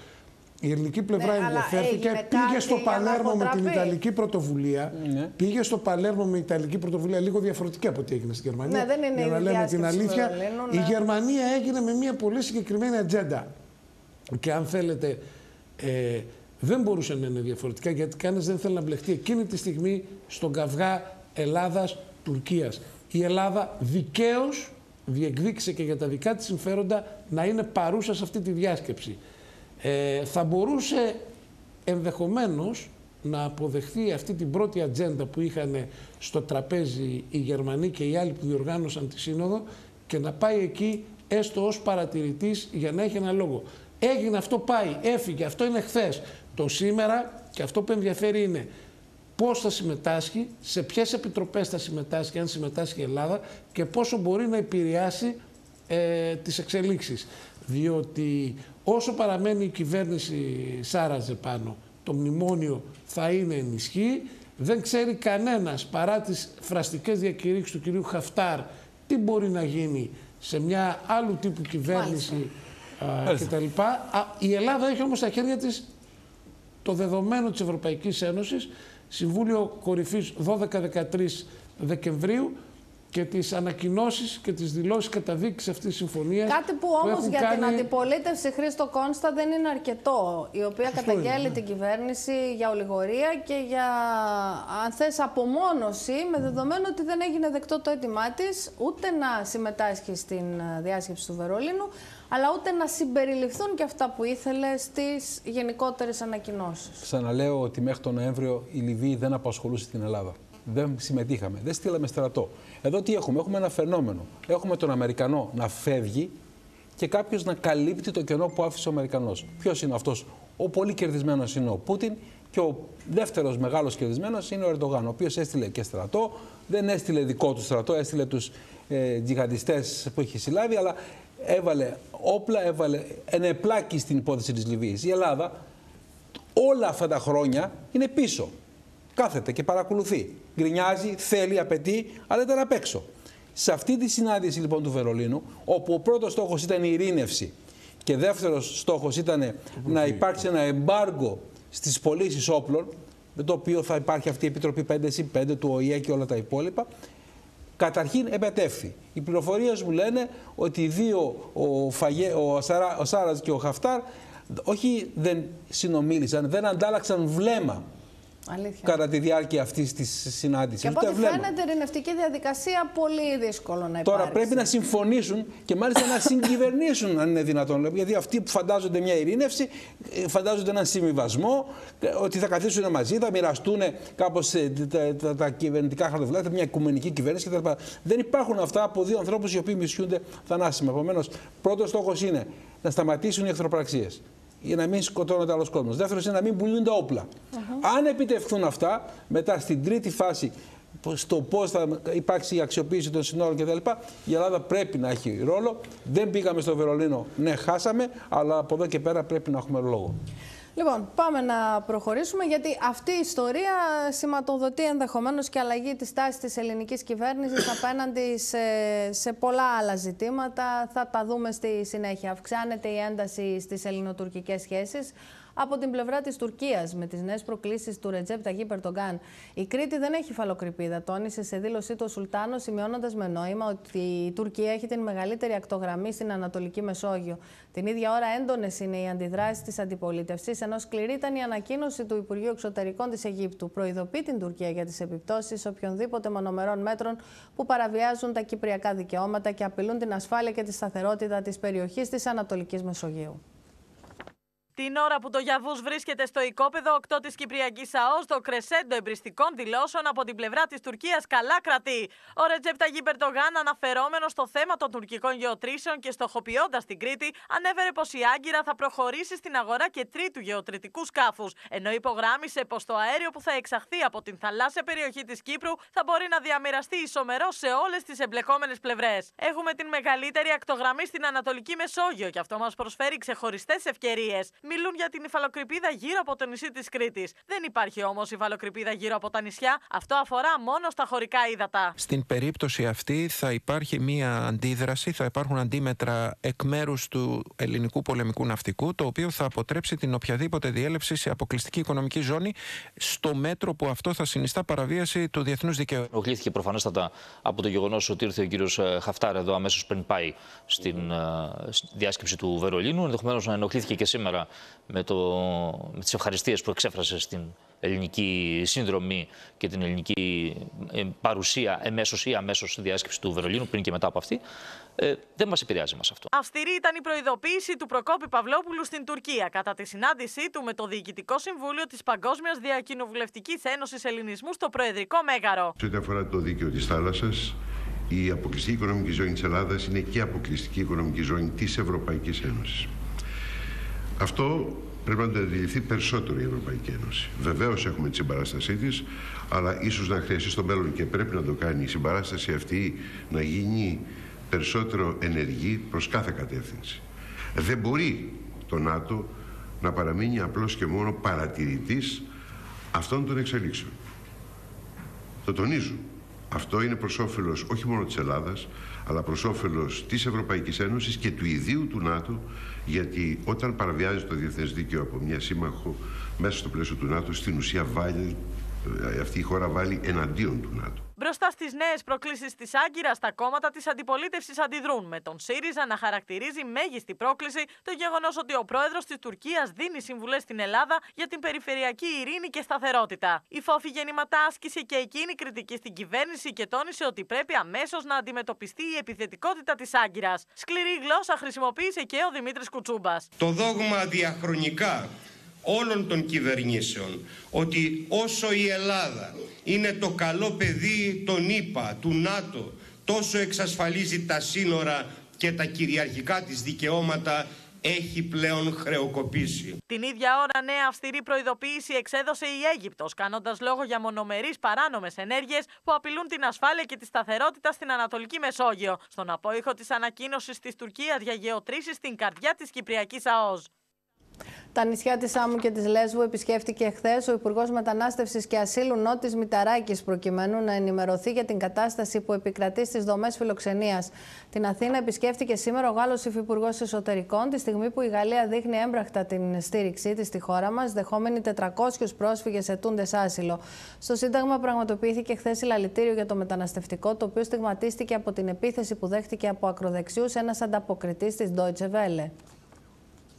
Η ελληνική πλευρά ναι, ενδιαφέρθηκε, πήγε στο Παλέρμο με την Ιταλική πρωτοβουλία. Ναι. Πήγε στο Παλέρμο με την Ιταλική πρωτοβουλία λίγο διαφορετική από ό,τι έγινε στην Γερμανία. Ναι, δεν είναι για να λέμε την αλήθεια. Η Γερμανία έγινε με μια πολύ συγκεκριμένη ατζέντα. Και αν θέλετε, ε, δεν μπορούσε να είναι διαφορετικά γιατί κανένα δεν θέλει να μπλεχτεί εκείνη τη στιγμή στον καυγά Ελλάδα-Τουρκία. Η Ελλάδα δικαίως διεκδίκησε και για τα δικά της συμφέροντα να είναι παρούσα σε αυτή τη διάσκεψη. Ε, θα μπορούσε ενδεχομένως να αποδεχθεί αυτή την πρώτη ατζέντα που είχαν στο τραπέζι οι Γερμανοί και οι άλλοι που διοργάνωσαν τη σύνοδο και να πάει εκεί έστω ως παρατηρητής για να έχει ένα λόγο. Έγινε αυτό, πάει, έφυγε, αυτό είναι χθες. Το σήμερα και αυτό που ενδιαφέρει είναι πώς θα συμμετάσχει, σε ποιες επιτροπές θα συμμετάσχει, αν συμμετάσχει η Ελλάδα και πόσο μπορεί να επηρεάσει ε, τις εξελίξεις. Διότι όσο παραμένει η κυβέρνηση Σάραζε πάνω, το μνημόνιο θα είναι ενισχύ, δεν ξέρει κανένας παρά τις φραστικές διακηρύξεις του κυρίου Χαφτάρ τι μπορεί να γίνει σε μια άλλου τύπου κυβέρνηση κτλ. Η Ελλάδα έχει όμως στα χέρια της το δεδομένο της Ευρωπαϊκής Ένωσης, Συμβούλιο Κορυφής 12-13 Δεκεμβρίου, και τις ανακοινώσεις και τις δηλώσεις καταδίκης αυτής της συμφωνίας. Κάτι που όμως για την αντιπολίτευση Χρήστο Κόνστα δεν είναι αρκετό, η οποία καταγγέλει την κυβέρνηση για ολιγορία και για, αν θες, απομόνωση, με δεδομένο ότι δεν έγινε δεκτό το αίτημά της ούτε να συμμετάσχει στην διάσκεψη του Βερολίνου, αλλά ούτε να συμπεριληφθούν και αυτά που ήθελε στις γενικότερες ανακοινώσεις. Ξαναλέω ότι μέχρι τον Νοέμβριο η Λιβύη δεν απασχολούσε την Ελλάδα. Δεν συμμετείχαμε, δεν στείλαμε στρατό. Εδώ τι έχουμε, έχουμε ένα φαινόμενο. Έχουμε τον Αμερικανό να φεύγει και κάποιος να καλύπτει το κενό που άφησε ο Αμερικανός. Ποιος είναι αυτός, ο πολύ κερδισμένος είναι ο Πούτιν και ο δεύτερος μεγάλος κερδισμένος είναι ο Ερντογάν, ο οποίος έστειλε και στρατό, δεν έστειλε δικό του στρατό, έστειλε τους ε, τζιγαντιστέ που είχε συλλάβει, αλλά έβαλε όπλα, έβαλε ενεπλάκη στην υπόθεση της Λιβύης. Η Ελλάδα όλα αυτά τα χρόνια είναι πίσω. Κάθεται και παρακολουθεί. Γκρινιάζει, θέλει, απαιτεί, αλλά ήταν απ' έξω. Σε αυτή τη συνάντηση λοιπόν του Βερολίνου, όπου ο πρώτος στόχος ήταν η ειρήνευση και δεύτερος στόχος ήταν να υπάρξει ένα εμπάργκο στις πωλήσεις όπλων, με το οποίο θα υπάρχει αυτή η Επιτροπή 5C5 του ΟΗΕ και όλα τα υπόλοιπα, Καταρχήν επετεύθη. Οι πληροφορίες μου λένε ότι οι δύο, ο, Φαγέ, ο, Σάρα, ο Σάρας και ο Χαφτάρ, όχι δεν συνομίλησαν, δεν αντάλλαξαν βλέμμα Αλήθεια. κατά τη διάρκεια αυτής της συνάντησης. Και από ό,τι φαίνεται, ειρηνευτική διαδικασία πολύ δύσκολο να υπάρξει. Τώρα πρέπει να συμφωνήσουν και μάλιστα να συγκυβερνήσουν, αν είναι δυνατόν. Γιατί αυτοί που φαντάζονται μια ειρήνευση, ε, φαντάζονται έναν συμβιβασμό, ε, ότι θα καθίσουν μαζί, θα μοιραστούν κάπως ε, τα, τα, τα, κυβερνητικά χαρτοφυλάκια, μια οικουμενική κυβέρνηση κτλ. Δεν υπάρχουν αυτά από δύο ανθρώπους οι οποίοι μισούνται θανάσιμα. Επομένως, πρώτος στόχος είναι να σταματήσουν οι εχθροπραξίες για να μην σκοτώνεται άλλος κόσμος. Δεύτερο είναι να μην πουλούν τα όπλα. Αν επιτευχθούν αυτά, μετά στην τρίτη φάση, στο πώς θα υπάρξει η αξιοποίηση των συνόρων κτλ., η Ελλάδα πρέπει να έχει ρόλο. Δεν πήγαμε στο Βερολίνο, ναι, χάσαμε, αλλά από εδώ και πέρα πρέπει να έχουμε λόγο. Λοιπόν, πάμε να προχωρήσουμε γιατί αυτή η ιστορία σηματοδοτεί ενδεχομένως και αλλαγή της τάσης της ελληνικής κυβέρνησης απέναντι σε, σε πολλά άλλα ζητήματα. Θα τα δούμε στη συνέχεια. Αυξάνεται η ένταση στις ελληνοτουρκικές σχέσεις από την πλευρά της Τουρκίας με τις νέες προκλήσεις του Ρετζέπ Ταγί Περτογκάν. Η Κρήτη δεν έχει φαλοκρηπίδα, τόνισε σε δήλωσή του ο Σουλτάνος, σημειώνοντας με νόημα ότι η Τουρκία έχει την μεγαλύτερη ακτογραμμή στην Ανατολική Μεσόγειο. Την ίδια ώρα έντονες είναι οι αντιδράσεις της αντιπολίτευσης, ενώ σκληρή ήταν η ανακοίνωση του Υπουργείου Εξωτερικών της Αιγύπτου. Προειδοποιεί την Τουρκία για τις επιπτώσεις οποιονδήποτε μονομερών μέτρων που παραβιάζουν τα κυπριακά δικαιώματα και απειλούν την ασφάλεια και τη σταθερότητα της περιοχής της Ανατολικής Μεσογείου. Την ώρα που το Γιαβούς βρίσκεται στο οικόπεδο 8 τη Κυπριακής ΑΟΣ, το κρεσέντο εμπριστικών δηλώσεων από την πλευρά της Τουρκίας καλά κρατεί. Ο Ρετζέπτα Περτογάν, αναφερόμενος στο θέμα των τουρκικών γεωτρήσεων και στοχοποιώντας την Κρήτη, ανέφερε πως η Άγκυρα θα προχωρήσει στην αγορά και τρίτου γεωτρητικού σκάφους. Ενώ υπογράμμισε πως το αέριο που θα εξαχθεί από την θαλάσσια περιοχή της Κύπρου θα μπορεί να διαμοιραστεί ισομερό σε όλες τις εμπλεκόμενες πλευρές. Έχουμε την μεγαλύτερη ακτογραμμή στην Ανατολική Μεσόγειο και αυτό μας προσφέρει ξεχωριστές ευκαιρίες μιλούν για την υφαλοκρηπίδα γύρω από το νησί της Κρήτης. Δεν υπάρχει όμως υφαλοκρηπίδα γύρω από τα νησιά. Αυτό αφορά μόνο στα χωρικά ύδατα. Στην περίπτωση αυτή θα υπάρχει μία αντίδραση, θα υπάρχουν αντίμετρα εκ μέρους του ελληνικού πολεμικού ναυτικού, το οποίο θα αποτρέψει την οποιαδήποτε διέλευση σε αποκλειστική οικονομική ζώνη, στο μέτρο που αυτό θα συνιστά παραβίαση του διεθνούς δικαίου. Ενοχλήθηκε προφανέστατα από το γεγονός ότι ήρθε ο κύριος ε, Χαφτάρ εδώ αμέσως πριν πάει στην uh, διάσκεψη του Βερολίνου. Ενδεχομένως να ενοχλήθηκε και σήμερα με, το, με τις ευχαριστίες που εξέφρασες στην ελληνική σύνδρομη και την ελληνική ε, παρουσία εμέσως ή αμέσως στη διάσκεψη του Βερολίνου, πριν και μετά από αυτή, ε, δεν μας επηρεάζει μας αυτό. Αυστηρή ήταν η προειδοποίηση του Προκόπη Παυλόπουλου στην Τουρκία κατά τη συνάντησή του με το Διοικητικό Συμβούλιο της Παγκόσμιας Διακοινοβουλευτικής Ένωσης Ελληνισμού στο Προεδρικό Μέγαρο. Σε ό,τι αφορά το δίκαιο της θάλασσας, η αποκλειστική οικονομική ζώνη της Ελλάδας είναι και αποκλειστική οικονομική ζώνη της Ευρωπαϊκής Ένωσης. Αυτό πρέπει να το αντιληφθεί περισσότερο η Ευρωπαϊκή Ένωση. Βεβαίως έχουμε τη συμπαράστασή της, αλλά ίσως να χρειαστεί στο μέλλον και πρέπει να το κάνει η συμπαράσταση αυτή να γίνει περισσότερο ενεργή προς κάθε κατεύθυνση. Δεν μπορεί το ΝΑΤΟ να παραμείνει απλώς και μόνο παρατηρητής αυτών των εξελίξεων. Το τονίζω. Αυτό είναι προς όφελος όχι μόνο της Ελλάδας, αλλά προς όφελος της Ευρωπαϊκής Ένωσης και του ιδίου του ΝΑΤΟ, γιατί όταν παραβιάζεις το διεθνές δίκαιο από μια σύμμαχο μέσα στο πλαίσιο του ΝΑΤΟ, στην ουσία βάλει, ε, αυτή η χώρα βάλει εναντίον του ΝΑΤΟ. Μπροστά στις νέες προκλήσεις της Άγκυρας, τα κόμματα της αντιπολίτευσης αντιδρούν, με τον ΣΥΡΙΖΑ να χαρακτηρίζει μέγιστη πρόκληση το γεγονός ότι ο πρόεδρος της Τουρκίας δίνει συμβουλές στην Ελλάδα για την περιφερειακή ειρήνη και σταθερότητα. Η Φόφη γεννηματά άσκησε και εκείνη κριτική στην κυβέρνηση και τόνισε ότι πρέπει αμέσως να αντιμετωπιστεί η επιθετικότητα της Άγκυρας. Σκληρή γλώσσα χρησιμοποίησε και ο Δημήτρης Κουτσούμπας. Το δόγμα διαχρονικά όλων των κυβερνήσεων ότι όσο η Ελλάδα είναι το καλό παιδί των ΗΠΑ, του ΝΑΤΟ, τόσο εξασφαλίζει τα σύνορα και τα κυριαρχικά της δικαιώματα έχει πλέον χρεοκοπήσει. Την ίδια ώρα νέα αυστηρή προειδοποίηση εξέδωσε η Αίγυπτος, κάνοντας λόγο για μονομερείς παράνομες ενέργειες που απειλούν την ασφάλεια και τη σταθερότητα στην Ανατολική Μεσόγειο, στον απόϊχο της ανακοίνωσης της Τουρκίας για γεωτρήσεις στην καρδιά της Κυπριακής ΑΟΣ. Τα νησιά της Άμμου και της Λέσβου επισκέφτηκε χθες ο Υπουργός Μετανάστευσης και Ασύλου Νότης Μηταράκης, προκειμένου να ενημερωθεί για την κατάσταση που επικρατεί στις δομές φιλοξενίας. Την Αθήνα επισκέφτηκε σήμερα ο Γάλλος Υφυπουργός Εσωτερικών, τη στιγμή που η Γαλλία δείχνει έμπραχτα την στήριξή της στη χώρα μας, δεχόμενη 400 πρόσφυγες ετούντες άσυλο. Στο Σύνταγμα πραγματοποιήθηκε χθες συλλαλητήριο για το μεταναστευτικό, το οποίο στιγματίστηκε από την επίθεση που δέχτηκε από ακροδεξιούς ένας ανταποκριτής της Deutsche Welle.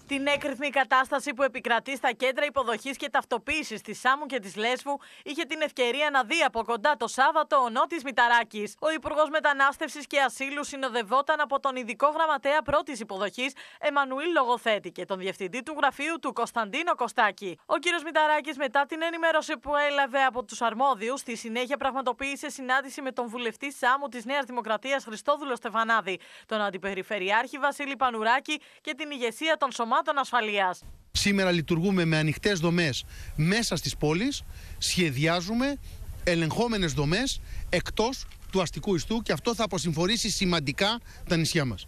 Την έκρηθμη κατάσταση που επικρατεί στα κέντρα υποδοχής και ταυτοποίησης της Σάμου και της Λέσβου είχε την ευκαιρία να δει από κοντά το Σάββατο ο Νότης Μηταράκης. Ο Υπουργός Μετανάστευσης και Ασύλου συνοδευόταν από τον ειδικό γραμματέα πρώτης υποδοχής Εμμανουήλ Λογοθέτη και τον διευθυντή του γραφείου του Κωνσταντίνο Κωστάκη. Ο κ. Μηταράκης, μετά την ενημέρωση που έλαβε από τους αρμόδιους, στη συνέχεια πραγματοποίησε συνάντηση με τον βουλευτή Σάμου της Νέας Δημοκρατίας Χριστόδουλο Στεφανάδη, τον Αντιπεριφερειάρχη Βασίλη Πανουράκη και την ηγεσία των σωμάτων ασφαλείας. Σήμερα λειτουργούμε με ανοιχτές δομές μέσα στις πόλεις, σχεδιάζουμε ελεγχόμενες δομές εκτός του αστικού ιστού και αυτό θα αποσυμφορήσει σημαντικά τα νησιά μας.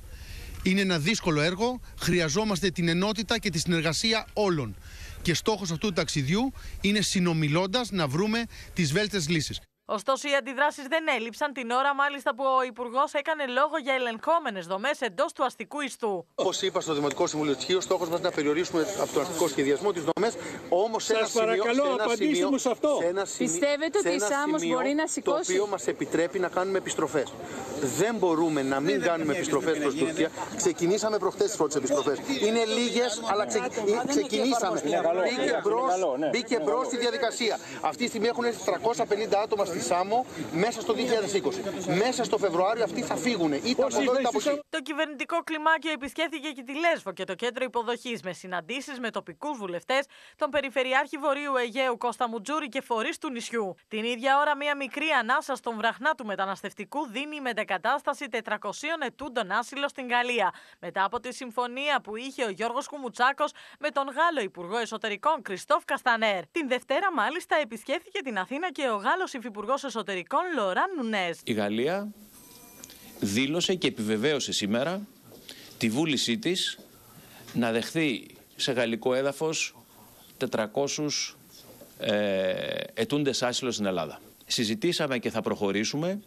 Είναι ένα δύσκολο έργο, χρειαζόμαστε την ενότητα και τη συνεργασία όλων. Και στόχος αυτού του ταξιδιού είναι συνομιλώντας να βρούμε τις βέλτιστες λύσεις. Ωστόσο, οι αντιδράσεις δεν έλειψαν την ώρα μάλιστα που ο Υπουργός έκανε λόγο για ελεγχόμενες δομές εντός του αστικού ιστού. Όπως είπα στο Δημοτικό Συμβούλιο της Χίου, στόχος μας να περιορίσουμε από το αστικό σχεδιασμό τις δομές. Όμως σε ένα Σας παρακαλώ, σημείο, απαντήστε μου σε αυτό. Σε ένα σημείο, Πιστεύετε ότι η Σάμος μπορεί να σηκώσει; Το οποίο μας επιτρέπει να κάνουμε επιστροφές. Δεν μπορούμε να μην κάνουμε επιστροφές προς Τουρκία. Ξεκινήσαμε προχθές τις πρώτες επιστροφές. Είναι λίγες, αλλά ξε... ξεκινήσαμε. Μπήκε μπρο ναι. μπήκε μπρος στη διαδικασία. Αυτή τη στιγμή έχουν 350 άτομα στη στη Σάμο μέσα στο 2020. Μέσα στο Φεβρουάριο αυτοί θα φύγουν. Είτε από εδώ είτε από εκεί. Το κυβερνητικό κλιμάκιο επισκέφθηκε και τη Λέσβο και το κέντρο υποδοχής με συναντήσεις με τοπικούς βουλευτές, τον Περιφερειάρχη Βορείου Αιγαίου Κώστα Μουτζούρη και φορείς του νησιού. Την ίδια ώρα, μια μικρή ανάσα στον βραχνά του μεταναστευτικού δίνει η μετεκατάσταση 400 ετούντων άσυλο στην Γαλλία. Μετά από τη συμφωνία που είχε ο Γιώργος Κουμουτσάκος με τον Γάλλο Υπουργό Εσωτερικών Κριστόφ Καστανέρ. Την Δευτέρα, μάλιστα, επισκέφθηκε την Αθήνα και ο Γάλλος Υφυπουργός Εσωτερικών Λοράν Νουνές. Η Γαλλία δήλωσε και επιβεβαίωσε σήμερα τη βούλησή της να δεχθεί σε γαλλικό έδαφος 400 ε, ετούντες άσυλο στην Ελλάδα. Συζητήσαμε και θα προχωρήσουμε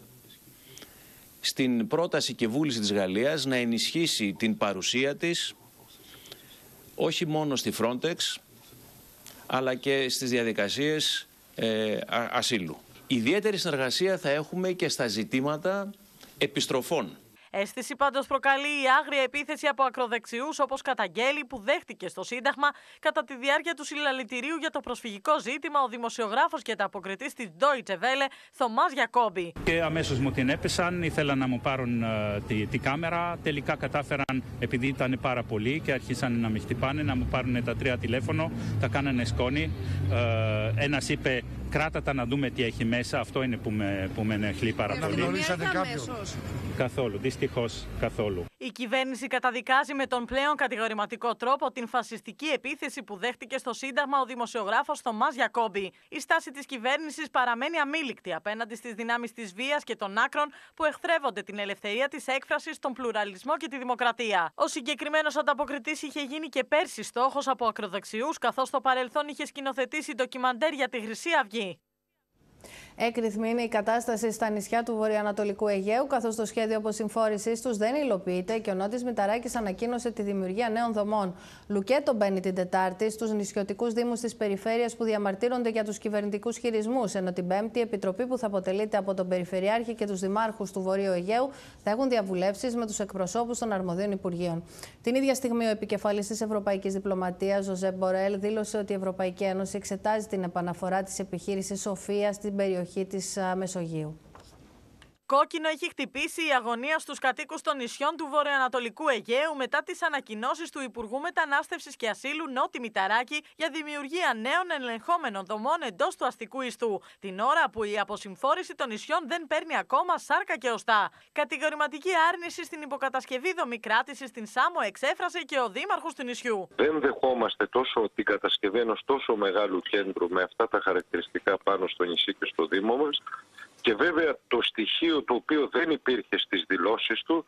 στην πρόταση και βούληση της Γαλλίας να ενισχύσει την παρουσία της όχι μόνο στη Frontex αλλά και στις διαδικασίες ε, ασύλου. Ιδιαίτερη συνεργασία θα έχουμε και στα ζητήματα επιστροφών. Αίσθηση πάντως προκαλεί η άγρια επίθεση από ακροδεξιούς όπως καταγγέλει που δέχτηκε στο Σύνταγμα κατά τη διάρκεια του συλλαλητηρίου για το προσφυγικό ζήτημα ο δημοσιογράφος και ανταποκριτή της Deutsche Welle, Θωμάς Γιακόμπη. Και αμέσως μου την έπεσαν, ήθελαν να μου πάρουν uh, τη, τη, κάμερα. Τελικά κατάφεραν, επειδή ήταν πάρα πολλοί και αρχίσαν να με χτυπάνε, να μου πάρουν τα τρία τηλέφωνο, τα κάνανε σκόνη. Uh, Ένας είπε κράτα τα να δούμε τι έχει μέσα. Αυτό είναι που με, που με ενεχλεί πάρα πολύ. Καθόλου, δυστυχώς καθόλου. Η κυβέρνηση καταδικάζει με τον πλέον κατηγορηματικό τρόπο την φασιστική επίθεση που δέχτηκε στο Σύνταγμα ο δημοσιογράφος Θωμάς Γιακόμπη. Η στάση της κυβέρνησης παραμένει αμήλικτη απέναντι στις δυνάμεις της βίας και των άκρων που εχθρεύονται την ελευθερία της έκφρασης, τον πλουραλισμό και τη δημοκρατία. Ο συγκεκριμένος ανταποκριτής είχε γίνει και πέρσι στόχος από ακροδεξιούς, καθώς στο παρελθόν είχε σκηνοθετήσει ντοκιμαντέρ για τη Χρυσή Αυγή. Sim. Έκρηθμη είναι η κατάσταση στα νησιά του Βορειοανατολικού Αιγαίου, καθώς το σχέδιο αποσυμφόρησής τους δεν υλοποιείται και ο Νότης Μηταράκης ανακοίνωσε τη δημιουργία νέων δομών. Λουκέτο μπαίνει την Τετάρτη στους νησιωτικούς Δήμους της περιφέρειας που διαμαρτύρονται για τους κυβερνητικούς χειρισμούς, ενώ την Πέμπτη η Επιτροπή που θα αποτελείται από τον Περιφερειάρχη και τους Δημάρχους του Βορείου Αιγαίου θα έχουν διαβουλεύσεις με τους εκπροσώπους των αρμοδίων Υπουργείων. Την ίδια στιγμή, ο επικεφαλής της Ευρωπαϊκής Διπλωματίας, Ζωζέ Μπορέλ, δήλωσε ότι η Ευρωπαϊκή Ένωση εξετάζει την επαναφορά της επιχείρησης Σοφίας στην περιοχή περιοχή της Μεσογείου. Κόκκινο έχει χτυπήσει η αγωνία στους κατοίκους των νησιών του Βορειοανατολικού Αιγαίου μετά τις ανακοινώσεις του Υπουργού Μετανάστευσης και Ασύλου Νότι Μηταράκη για δημιουργία νέων ελεγχόμενων δομών εντός του αστικού ιστού. Την ώρα που η αποσυμφόρηση των νησιών δεν παίρνει ακόμα σάρκα και οστά. Κατηγορηματική άρνηση στην υποκατασκευή δομή κράτησης στην Σάμο εξέφρασε και ο Δήμαρχος του νησιού. Δεν δεχόμαστε τόσο την κατασκευή ενός τόσο μεγάλου κέντρου με αυτά τα χαρακτηριστικά πάνω στο νησί και στο Δήμο μας και βέβαια το στοιχείο το οποίο δεν υπήρχε στις δηλώσεις του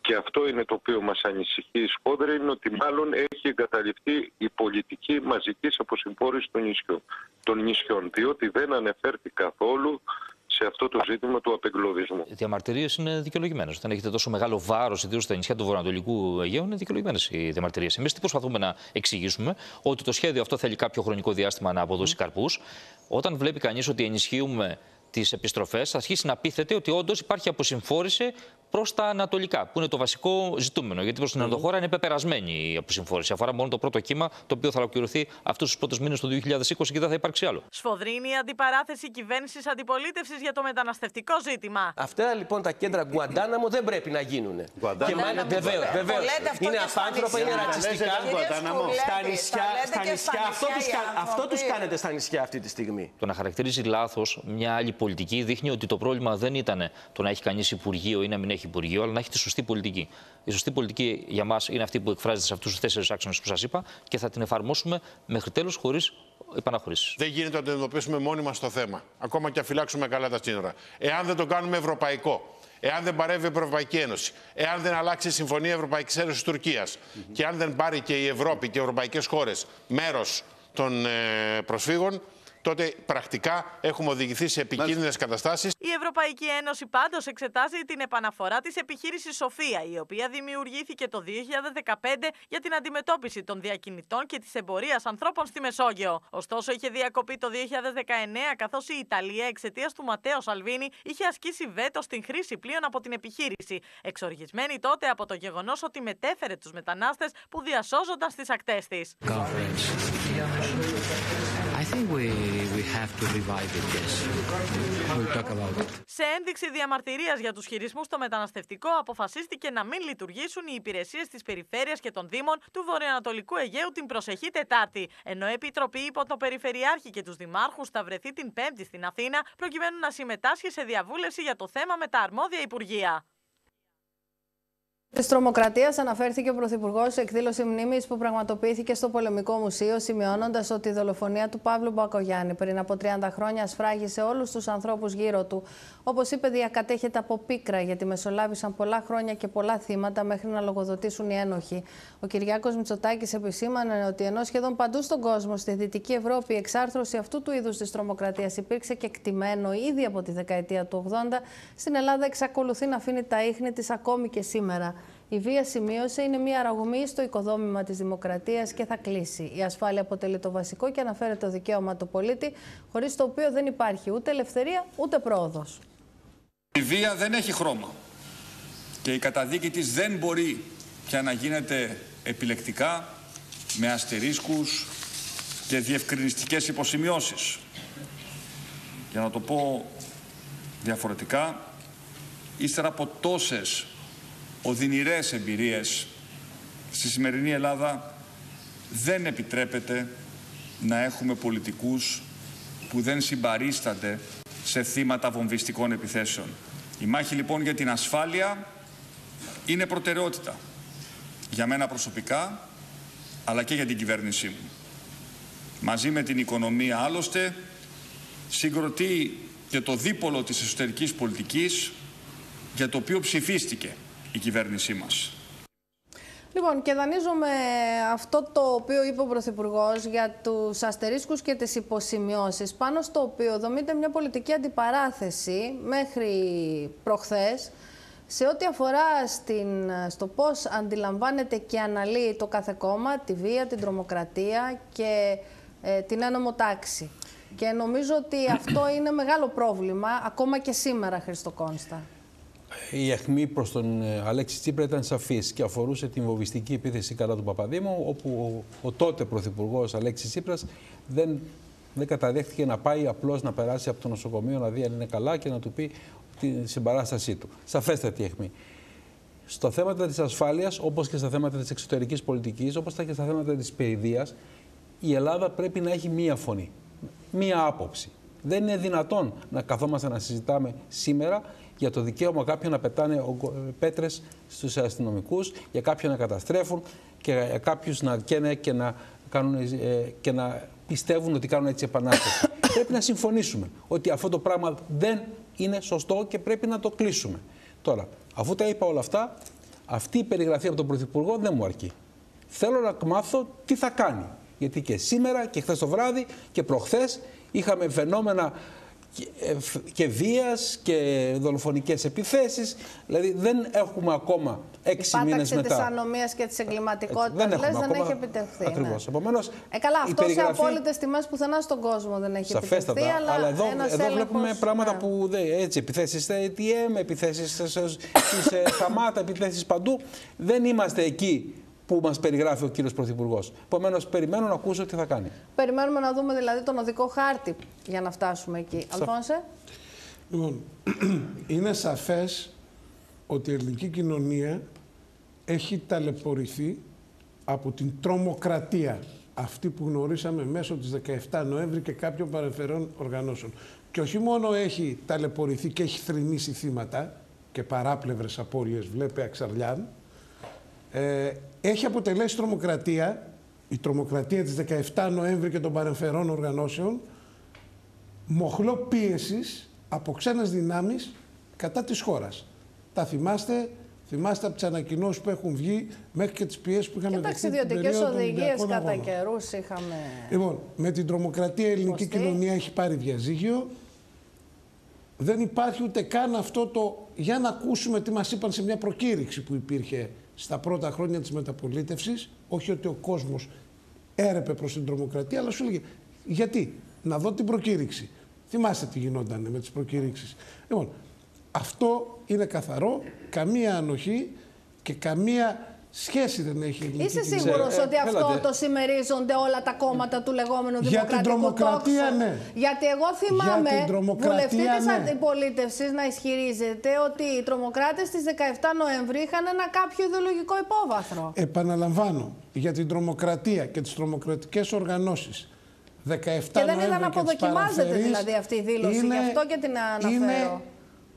και αυτό είναι το οποίο μας ανησυχεί σπόδρα είναι ότι μάλλον έχει εγκαταλειφθεί η πολιτική μαζικής αποσυμφόρησης των νησιών, των νησιών διότι δεν ανεφέρθη καθόλου σε αυτό το ζήτημα του απεγκλωβισμού. Οι διαμαρτυρίες είναι δικαιολογημένες. Όταν έχετε τόσο μεγάλο βάρος, ιδίως στα νησιά του Βορειοανατολικού Αιγαίου, είναι δικαιολογημένες οι διαμαρτυρίες. Εμείς τι προσπαθούμε να εξηγήσουμε, ότι το σχέδιο αυτό θέλει κάποιο χρονικό διάστημα να αποδώσει mm. καρπούς. Όταν βλέπει κανείς ότι ενισχύουμε τις επιστροφές, αρχίσει να πείθεται ότι όντως υπάρχει αποσυμφόρηση προς τα ανατολικά, που είναι το βασικό ζητούμενο. Γιατί προς την Ανατοχώρα είναι πεπερασμένη η αποσυμφόρηση. Αφορά μόνο το πρώτο κύμα, το οποίο θα ολοκληρωθεί αυτούς τους πρώτους μήνες του 2020 και δεν θα υπάρξει άλλο. Σφοδρίνη αντιπαράθεση κυβέρνησης αντιπολίτευσης για το μεταναστευτικό ζήτημα. Αυτά λοιπόν τα κέντρα Γκουαντάναμο δεν πρέπει να γίνουν. Και μάλιστα βεβαίως. Είναι απάνθρωπα, είναι ρατσιστικά. Στα νησιά, στα νησιά αυτό τους κάνετε στα νησιά αυτή τη στιγμή. Το να χαρακτηρίζει λάθος μια άλλη πολιτική δείχνει ότι το πρόβλημα δεν ήταν το να έχει κανείς υπουργείο ή να μην έχει Υπουργείο, αλλά να έχει τη σωστή πολιτική. Η σωστή πολιτική για μας είναι αυτή που εκφράζεται σε αυτούς τους τέσσερις άξονες που σας είπα και θα την εφαρμόσουμε μέχρι τέλου χωρίς επαναχωρήσεις. Δεν γίνεται να αντιμετωπίσουμε μόνοι μας το θέμα. Ακόμα και να φυλάξουμε καλά τα σύνορα. Εάν δεν το κάνουμε ευρωπαϊκό, εάν δεν παρεύει η Ευρωπαϊκή Ένωση, εάν δεν αλλάξει η Συμφωνία Ευρωπαϊκής Ένωσης Τουρκίας και αν δεν πάρει και η Ευρώπη και οι ευρωπαϊκές χώρες μέρος των ε, προσφύγων, τότε πρακτικά έχουμε οδηγηθεί σε επικίνδυνες καταστάσεις. Η Ευρωπαϊκή Ένωση πάντως εξετάζει την επαναφορά της επιχείρησης Σοφία, η οποία δημιουργήθηκε το 2015 για την αντιμετώπιση των διακινητών και της εμπορίας ανθρώπων στη Μεσόγειο. Ωστόσο, είχε διακοπεί το 2019 καθώς η Ιταλία εξαιτίας του Ματέο Σαλβίνη είχε ασκήσει βέτο στην χρήση πλοίων από την επιχείρηση, εξοργισμένη τότε από το γεγονός ότι μετέφερε τους μετανάστες που διασώζονταν στις ακτές της. I think we, we have to revive it, yes. We'll talk about it. Σε ένδειξη διαμαρτυρίας για τους χειρισμούς στο μεταναστευτικό, αποφασίστηκε να μην λειτουργήσουν οι υπηρεσίες της περιφέρειας και των Δήμων του Βορειοανατολικού Αιγαίου την προσεχή Τετάρτη. Ενώ η Επιτροπή υπό τον Περιφερειάρχη και τους Δημάρχους θα βρεθεί την Πέμπτη στην Αθήνα, προκειμένου να συμμετάσχει σε διαβούλευση για το θέμα με τα αρμόδια Υπουργεία. Της τρομοκρατίας αναφέρθηκε ο Πρωθυπουργός σε εκδήλωση μνήμης που πραγματοποιήθηκε στο Πολεμικό Μουσείο, σημειώνοντας ότι η δολοφονία του Παύλου Μπακογιάννη πριν από 30 χρόνια ασφράγισε όλους τους ανθρώπους γύρω του. Όπως είπε, διακατέχεται από πίκρα, γιατί μεσολάβησαν πολλά χρόνια και πολλά θύματα μέχρι να λογοδοτήσουν οι ένοχοι. Ο Κυριάκος Μητσοτάκης επισήμανε ότι ενώ σχεδόν παντού στον κόσμο, στη Δυτική Ευρώπη, η εξάρθρωση αυτού του είδους της τρομοκρατίας υπήρξε και εκτιμένο ήδη από τη δεκαετία του 80, στην Ελλάδα εξακολουθεί να αφήνει τα ίχνη της ακόμη και σήμερα. Η βία σημείωσε είναι μια αραγωμή στο οικοδόμημα της δημοκρατίας και θα κλείσει. Η ασφάλεια αποτελεί το βασικό και αναφέρεται το δικαίωμα του πολίτη, χωρίς το οποίο δεν υπάρχει ούτε ελευθερία ούτε πρόοδος. Η βία δεν έχει χρώμα και η καταδίκη της δεν μπορεί πια να γίνεται επιλεκτικά με αστερίσκους και διευκρινιστικές υποσημειώσεις. Για να το πω διαφορετικά, ύστερα από τόσες οδυνηρές εμπειρίες στη σημερινή Ελλάδα δεν επιτρέπεται να έχουμε πολιτικούς που δεν συμπαρίστανται σε θύματα βομβιστικών επιθέσεων. Η μάχη λοιπόν για την ασφάλεια είναι προτεραιότητα για μένα προσωπικά αλλά και για την κυβέρνησή μου. Μαζί με την οικονομία άλλωστε συγκροτεί και το δίπολο της εσωτερικής πολιτικής για το οποίο ψηφίστηκε η κυβέρνησή μας. Λοιπόν, και δανείζομαι αυτό το οποίο είπε ο Πρωθυπουργός για τους αστερίσκους και τις υποσημειώσεις, πάνω στο οποίο δομείται μια πολιτική αντιπαράθεση μέχρι προχθές σε ό,τι αφορά στην, στο πώς αντιλαμβάνεται και αναλύει το κάθε κόμμα, τη βία, την τρομοκρατία και ε, την ένομο τάξη. Και νομίζω ότι αυτό είναι μεγάλο πρόβλημα, ακόμα και σήμερα, Χριστό Κόνστα η αιχμή προς τον ε, Αλέξη Τσίπρα ήταν σαφής και αφορούσε την βοβιστική επίθεση κατά του Παπαδήμου, όπου ο, τότε Πρωθυπουργός Αλέξης Τσίπρας δεν, δεν καταδέχτηκε να πάει απλώς να περάσει από το νοσοκομείο να δει αν είναι καλά και να του πει την συμπαράστασή του. Σαφέστατη αιχμή. Στο θέματα της ασφάλειας, όπως και στα θέματα της εξωτερικής πολιτικής, όπως και στα θέματα της παιδείας, η Ελλάδα πρέπει να έχει μία φωνή, μία άποψη. Δεν είναι δυνατόν να καθόμαστε να συζητάμε σήμερα για το δικαίωμα κάποιων να πετάνε πέτρες στους αστυνομικούς, για κάποιον να καταστρέφουν και για κάποιους να καίνε και να, κάνουν, ε, και να πιστεύουν ότι κάνουν έτσι επανάσταση. πρέπει να συμφωνήσουμε ότι αυτό το πράγμα δεν είναι σωστό και πρέπει να το κλείσουμε. Τώρα, αφού τα είπα όλα αυτά, αυτή η περιγραφή από τον Πρωθυπουργό δεν μου αρκεί. Θέλω να μάθω τι θα κάνει. Γιατί και σήμερα και χθες το βράδυ και προχθές είχαμε φαινόμενα και βίας και δολοφονικές επιθέσεις. Δηλαδή δεν έχουμε ακόμα έξι μήνες μετά. της ανομίας και της εγκληματικότητας δεν, λες, δεν έχει επιτευχθεί. Ακριβώς. Ναι. Επομένως, ε, καλά, αυτό περιγραφή... σε απόλυτες τιμές πουθενά στον κόσμο δεν έχει Σαφέστατα, επιτευχθεί. Αλλά, αλλά εδώ, εδώ βλέπουμε πράγματα ναι. που δεν, έτσι, επιθέσεις στα ATM, επιθέσεις σε χαμάτα, επιθέσεις παντού. Δεν είμαστε εκεί που μας περιγράφει ο κύριος Πρωθυπουργός. Επομένως, περιμένω να ακούσω τι θα κάνει. Περιμένουμε να δούμε δηλαδή τον οδικό χάρτη για να φτάσουμε εκεί. Σα... Αλφόνσε; Λοιπόν, είναι σαφές ότι η ελληνική κοινωνία έχει ταλαιπωρηθεί από την τρομοκρατία αυτή που γνωρίσαμε μέσω της 17 Νοέμβρη και κάποιων παρεμφερών οργανώσεων. Και όχι μόνο έχει ταλαιπωρηθεί και έχει θρυνήσει θύματα και παράπλευρες απώλειες, βλέπε Αξαρλιάν, ε, έχει αποτελέσει τρομοκρατία, η τρομοκρατία της 17 Νοέμβρη και των παρεμφερών οργανώσεων, μοχλό πίεσης από ξένες δυνάμεις κατά της χώρας. Τα θυμάστε, θυμάστε από τις ανακοινώσεις που έχουν βγει μέχρι και τις πιέσεις που είχαμε δεχτεί. Και ταξιδιωτικέ οδηγίες κατά καιρούς είχαμε. Λοιπόν, με την τρομοκρατία η ελληνική κοινωνία έχει πάρει διαζύγιο. Δεν υπάρχει ούτε καν αυτό το. Για να ακούσουμε τι μας είπαν σε μια προκήρυξη που υπήρχε στα πρώτα χρόνια της μεταπολίτευσης, όχι ότι ο κόσμος έρεπε προς την τρομοκρατία, αλλά σου έλεγε γιατί, να δω την προκήρυξη. Θυμάστε τι γινόταν με τις προκήρυξεις. Λοιπόν, αυτό είναι καθαρό, καμία ανοχή και καμία Σχέση δεν έχει η ελληνική Είσαι σίγουρος κοινωνία. ότι αυτό το συμμερίζονται όλα τα κόμματα του λεγόμενου Για δημοκρατικού την τρομοκρατία, τόξου; ναι. Γιατί εγώ θυμάμαι Για την τρομοκρατία, βουλευτή της ναι. αντιπολίτευσης να ισχυρίζεται ότι οι τρομοκράτες τη 17 Νοεμβρίου είχαν ένα κάποιο ιδεολογικό υπόβαθρο. Επαναλαμβάνω, για την τρομοκρατία και τις τρομοκρατικές οργανώσεις 17 Και δεν είδα Νοέμβρη να και τις αποδοκιμάζεται παραφερείς δηλαδή αυτή η δήλωση. είναι- Γι' αυτό και την αναφέρω. Είναι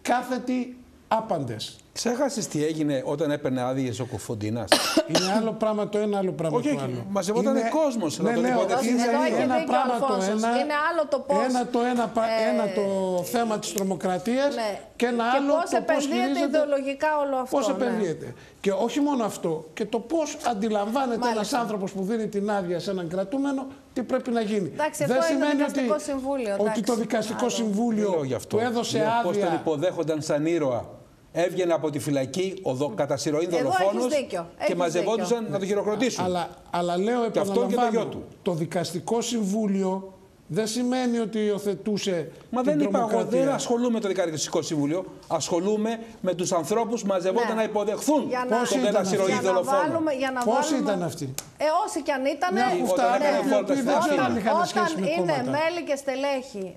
κάθετοι άπαντες. Ξέχασες τι έγινε όταν έπαιρνε άδειες ο Κοφοντίνας; Είναι άλλο πράγμα το ένα, άλλο πράγμα Όχι, το όχι. άλλο. Μαζευόταν Είναι- κόσμος να Ναι, τον λέω, υποδεχθεί. είναι Εδώ έχει ένα δίκιο ο πράγμα το Αλφόνσος. ένα. Είναι άλλο το πώς, Ένα το, ένα, πα- ε, ένα το θέμα της τρομοκρατίας Ναι. και ένα Και άλλο πώς το πώς επενδύεται χειρίζεται- ιδεολογικά όλο αυτό, Πώς ναι. επενδύεται. Και όχι μόνο αυτό, και το πώς αντιλαμβάνεται Μάλιστα. ένας άνθρωπος που δίνει την άδεια σε έναν κρατούμενο, τι πρέπει να γίνει. Εντάξει, αυτό είναι το δικαστικό συμβούλιο, ότι εντάξει. το δικαστικό Άλλο. συμβούλιο Δεν λέω γι' αυτό. του έδωσε Λέω Πώς τον άδεια υποδέχονταν σαν ήρωα. Έβγαινε από τη φυλακή ο δο, κατά συρροή Εδώ δολοφόνος έχεις δίκιο. και Έχεις μαζευόντουσαν δίκιο. να το χειροκροτήσουν. Αλλά, αλλά λέω Και αυτό και το επαναλαμβάνω, γιο του. το δικαστικό συμβούλιο δεν σημαίνει ότι υιοθετούσε Μα την δεν είπα εγώ, τρομοκρατία. δεν ασχολούμαι με το Δικαστικό Συμβούλιο. Ασχολούμαι με τους ανθρώπους που μαζευόταν Ναι. να υποδεχθούν Για να- Πώς τον ήταν κατασυρωή Για να δολοφόνο. βάλουμε, για να Πώς βάλουμε... ήταν αυτή; Ε, όσοι κι αν ήταν. Μια κουφτά Όταν άτομα έκανε οι φόρτα οποίοι στην δεν Αθήνα. ξέραν είχαν Όταν σχέση με είναι κόμματα. μέλη και στελέχη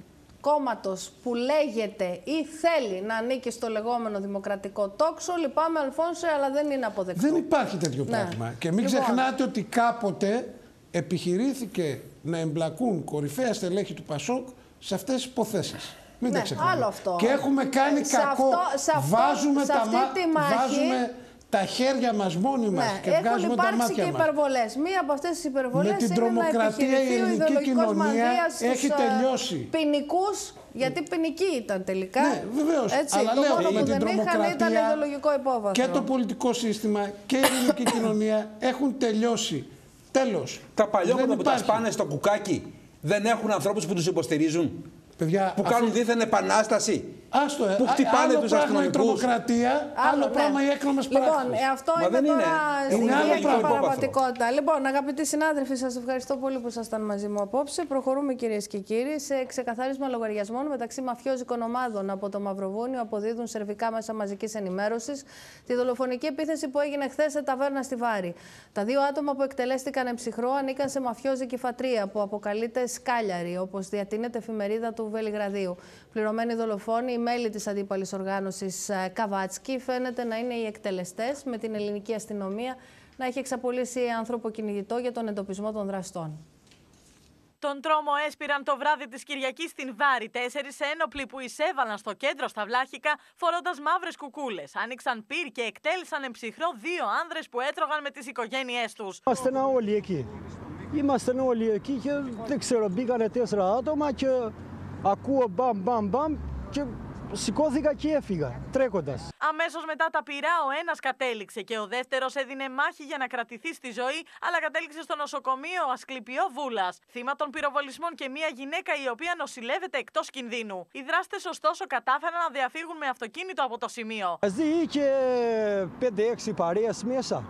κόμματος που λέγεται ή θέλει να ανήκει στο λεγόμενο δημοκρατικό τόξο, λυπάμαι Αλφόνσε, αλλά δεν είναι αποδεκτό. Δεν υπάρχει τέτοιο Ναι. πράγμα. Και μην Λοιπόν. ξεχνάτε ότι κάποτε επιχειρήθηκε να εμπλακούν κορυφαία στελέχη του Πασόκ σε αυτές τις υποθέσεις. Μην Ναι, τα ξεχνάμε. άλλο αυτό. Και έχουμε κάνει Ε, σε κακό. αυτό- σε αυτό- βάζουμε, σε τα, αυτή μα- τη μάχη- βάζουμε τα χέρια μας μόνοι μας Ναι, και έχουν βγάζουμε τα υπάρξει και μάτια μας. υπερβολές. Μία από αυτές τις υπερβολές Με την είναι τρομοκρατία να η επιχειρηθεί ο ελληνική ιδεολογικός κοινωνία μανδύας στους, έχει ε, τελειώσει. ποινικούς, γιατί ποινικοί ήταν τελικά. Ναι, βεβαίως. Έτσι, Αλλά το λέω, μόνο με που την δεν είχαν ήταν τρομοκρατία ιδεολογικό υπόβαθρο. Και το πολιτικό σύστημα και η ελληνική κοινωνία έχουν τελειώσει. Τέλος. Τα παλιόπαιδα Δεν που τα υπάρχει. σπάνε στο κουκάκι δεν έχουν ανθρώπους που τους υποστηρίζουν; Παιδιά, που αυτή- κάνουν δίθεν επανάσταση; Άστο, ε. Που χτυπάνε άλλο τους πράγμα η αστυνομικούς. τρομοκρατία, άλλο ναι. πράγμα η έκνομες Λοιπόν, παράκτης. ε, αυτό Μα είναι δεν τώρα είναι. στην Είναι άλλο βία και πράγμα. την πραγματικότητα. Λοιπόν, αγαπητοί συνάδελφοι, σας ευχαριστώ πολύ που ήσασταν μαζί μου απόψε. Προχωρούμε, κυρίες και κύριοι, σε ξεκαθάρισμα λογαριασμών μεταξύ μαφιόζικων ομάδων από το Μαυροβούνιο. Αποδίδουν σερβικά μέσα μαζικής ενημέρωσης τη δολοφονική επίθεση που έγινε χθες σε ταβέρνα στη Βάρη. Τα δύο άτομα που εκτελέστηκαν εμψυχρό ανήκαν σε μαφιόζικη φατρία που αποκαλείται Σκάλιαρη, όπως διατείνεται εφημερίδα του Βελιγραδίου. Πληρωμένοι δολοφόνοι, οι μέλη της αντίπαλης οργάνωσης Καβάτσκι, φαίνεται να είναι οι εκτελεστές, με την ελληνική αστυνομία να έχει εξαπολύσει άνθρωπο κυνηγητό για τον εντοπισμό των δραστών. Τον τρόμο έσπηραν το βράδυ της Κυριακής στην Βάρη. Τέσσερις ένοπλοι που εισέβαλαν στο κέντρο στα Βλάχικα φορώντας μαύρες κουκούλες. Άνοιξαν πυρ και εκτέλεσαν εμψυχρό δύο άνδρες που έτρωγαν με τις οικογένειές τους. Ήμασταν όλοι εκεί. Ήμασταν όλοι εκεί και δεν ξέρω, μπήκανε τέσσερα άτομα και ακούω μπαμ μπαμ μπαμ και σηκώθηκα και έφυγα, τρέχοντας. Αμέσως μετά τα πυρά, ο ένας κατέληξε και ο δεύτερος έδινε μάχη για να κρατηθεί στη ζωή, αλλά κατέληξε στο νοσοκομείο Ασκληπιό Βούλας. Θύμα των πυροβολισμών και μια γυναίκα η οποία νοσηλεύεται εκτός κινδύνου. Οι δράστες, ωστόσο, κατάφεραν να διαφύγουν με αυτοκίνητο από το σημείο. Μαζί είχε 5-6 παρέες μέσα.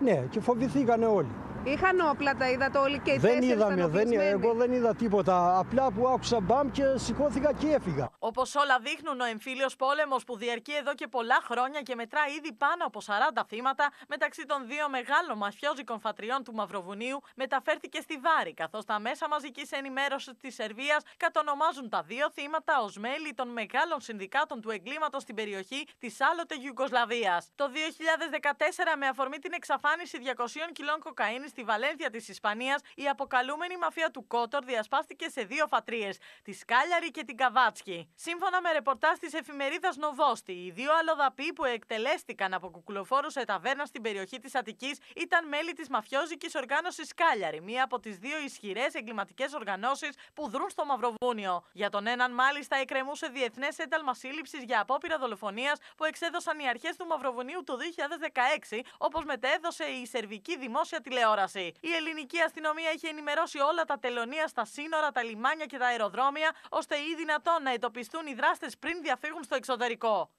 Ναι, και φοβηθήκανε όλοι. Είχαν όπλα, τα είδατε όλοι και οι δεν τέσσερις είδαμε, ήταν δεν, οπλισμένοι. εγώ δεν είδα τίποτα. Απλά που άκουσα μπαμ και σηκώθηκα και έφυγα. Όπως όλα δείχνουν, ο εμφύλιος πόλεμος που διαρκεί εδώ και πολλά χρόνια και μετρά ήδη πάνω από 40 θύματα μεταξύ των δύο μεγάλων μαφιόζικων φατριών του Μαυροβουνίου μεταφέρθηκε στη Βάρη, καθώς τα μέσα μαζικής ενημέρωσης της Σερβίας κατονομάζουν τα δύο θύματα ως μέλη των μεγάλων συνδικάτων του εγκλήματος στην περιοχή της άλλοτε Ιουγκοσλαβίας. Το 2014, με αφορμή την εξαφάνιση 200 κιλών κοκαίνης στη Βαλένθια της Ισπανίας, η αποκαλούμενη μαφία του Κότορ διασπάστηκε σε δύο φατρίες, τη Σκάλιαρη και την Καβάτσκι. Σύμφωνα με ρεπορτάζ της εφημερίδας Νοβόστη, οι δύο αλλοδαποί που εκτελέστηκαν από κουκουλοφόρους σε ταβέρνα στην περιοχή της Αττικής ήταν μέλη της μαφιόζικης οργάνωσης Σκάλιαρη, μία από τις δύο ισχυρές εγκληματικές οργανώσεις που δρούν στο Μαυροβούνιο. Για τον έναν, μάλιστα, εκκρεμούσε διεθνές ένταλμα σύλληψης για απόπειρα δολοφονίας που εξέδωσαν οι αρχές του Μαυροβουνίου το 2016, όπως μετέδωσε η σερβική δημόσια τηλεόραση. Η ελληνική αστυνομία είχε ενημερώσει όλα τα τελωνία στα σύνορα, τα λιμάνια και τα αεροδρόμια, ώστε ή δυνατόν να εντοπιστούν οι δράστες πριν διαφύγουν στο εξωτερικό.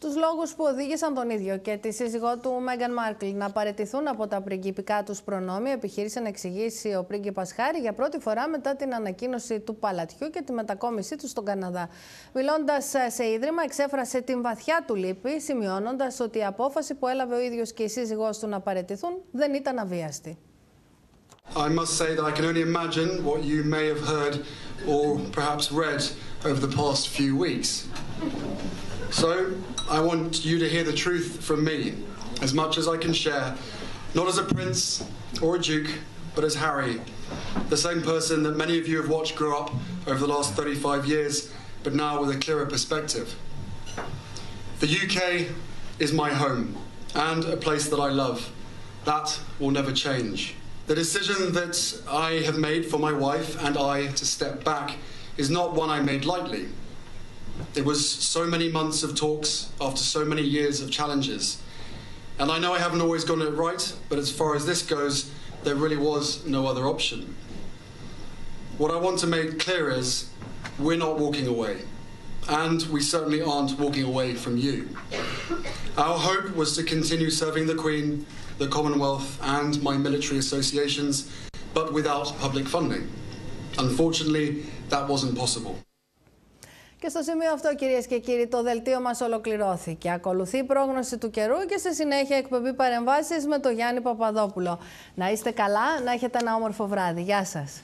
Τους λόγους που οδήγησαν τον ίδιο και τη σύζυγό του Μέγαν Μάρκλ να παραιτηθούν από τα πριγκιπικά τους προνόμια, επιχείρησε να εξηγήσει ο πρίγκιπα Χάρη για πρώτη φορά μετά την ανακοίνωση του παλατιού και τη μετακόμισή του στον Καναδά. Μιλώντας σε ίδρυμα, εξέφρασε την βαθιά του λύπη, σημειώνοντας ότι η απόφαση που έλαβε ο ίδιος και η σύζυγός του να παραιτηθούν δεν ήταν αβίαστη. I must say that I can only imagine what you may have heard or perhaps read over the past few weeks. So, I want you to hear the truth from me, as much as I can share, not as a prince or a duke, but as Harry, the same person that many of you have watched grow up over the last 35 years, but now with a clearer perspective. The UK is my home and a place that I love. That will never change. The decision that I have made for my wife and I to step back is not one I made lightly. It was so many months of talks after so many years of challenges. And I know I haven't always gotten it right, but as far as this goes, there really was no other option. What I want to make clear is we're not walking away. And we certainly aren't walking away from you. Our hope was to continue serving the Queen, the Commonwealth, and my military associations, but without public funding. Unfortunately, that wasn't possible. Και στο σημείο αυτό, κυρίες και κύριοι, το δελτίο μας ολοκληρώθηκε. Ακολουθεί η πρόγνωση του καιρού και στη συνέχεια εκπομπή παρεμβάσεις με τον Γιάννη Παπαδόπουλο. Να είστε καλά, να έχετε ένα όμορφο βράδυ. Γεια σας.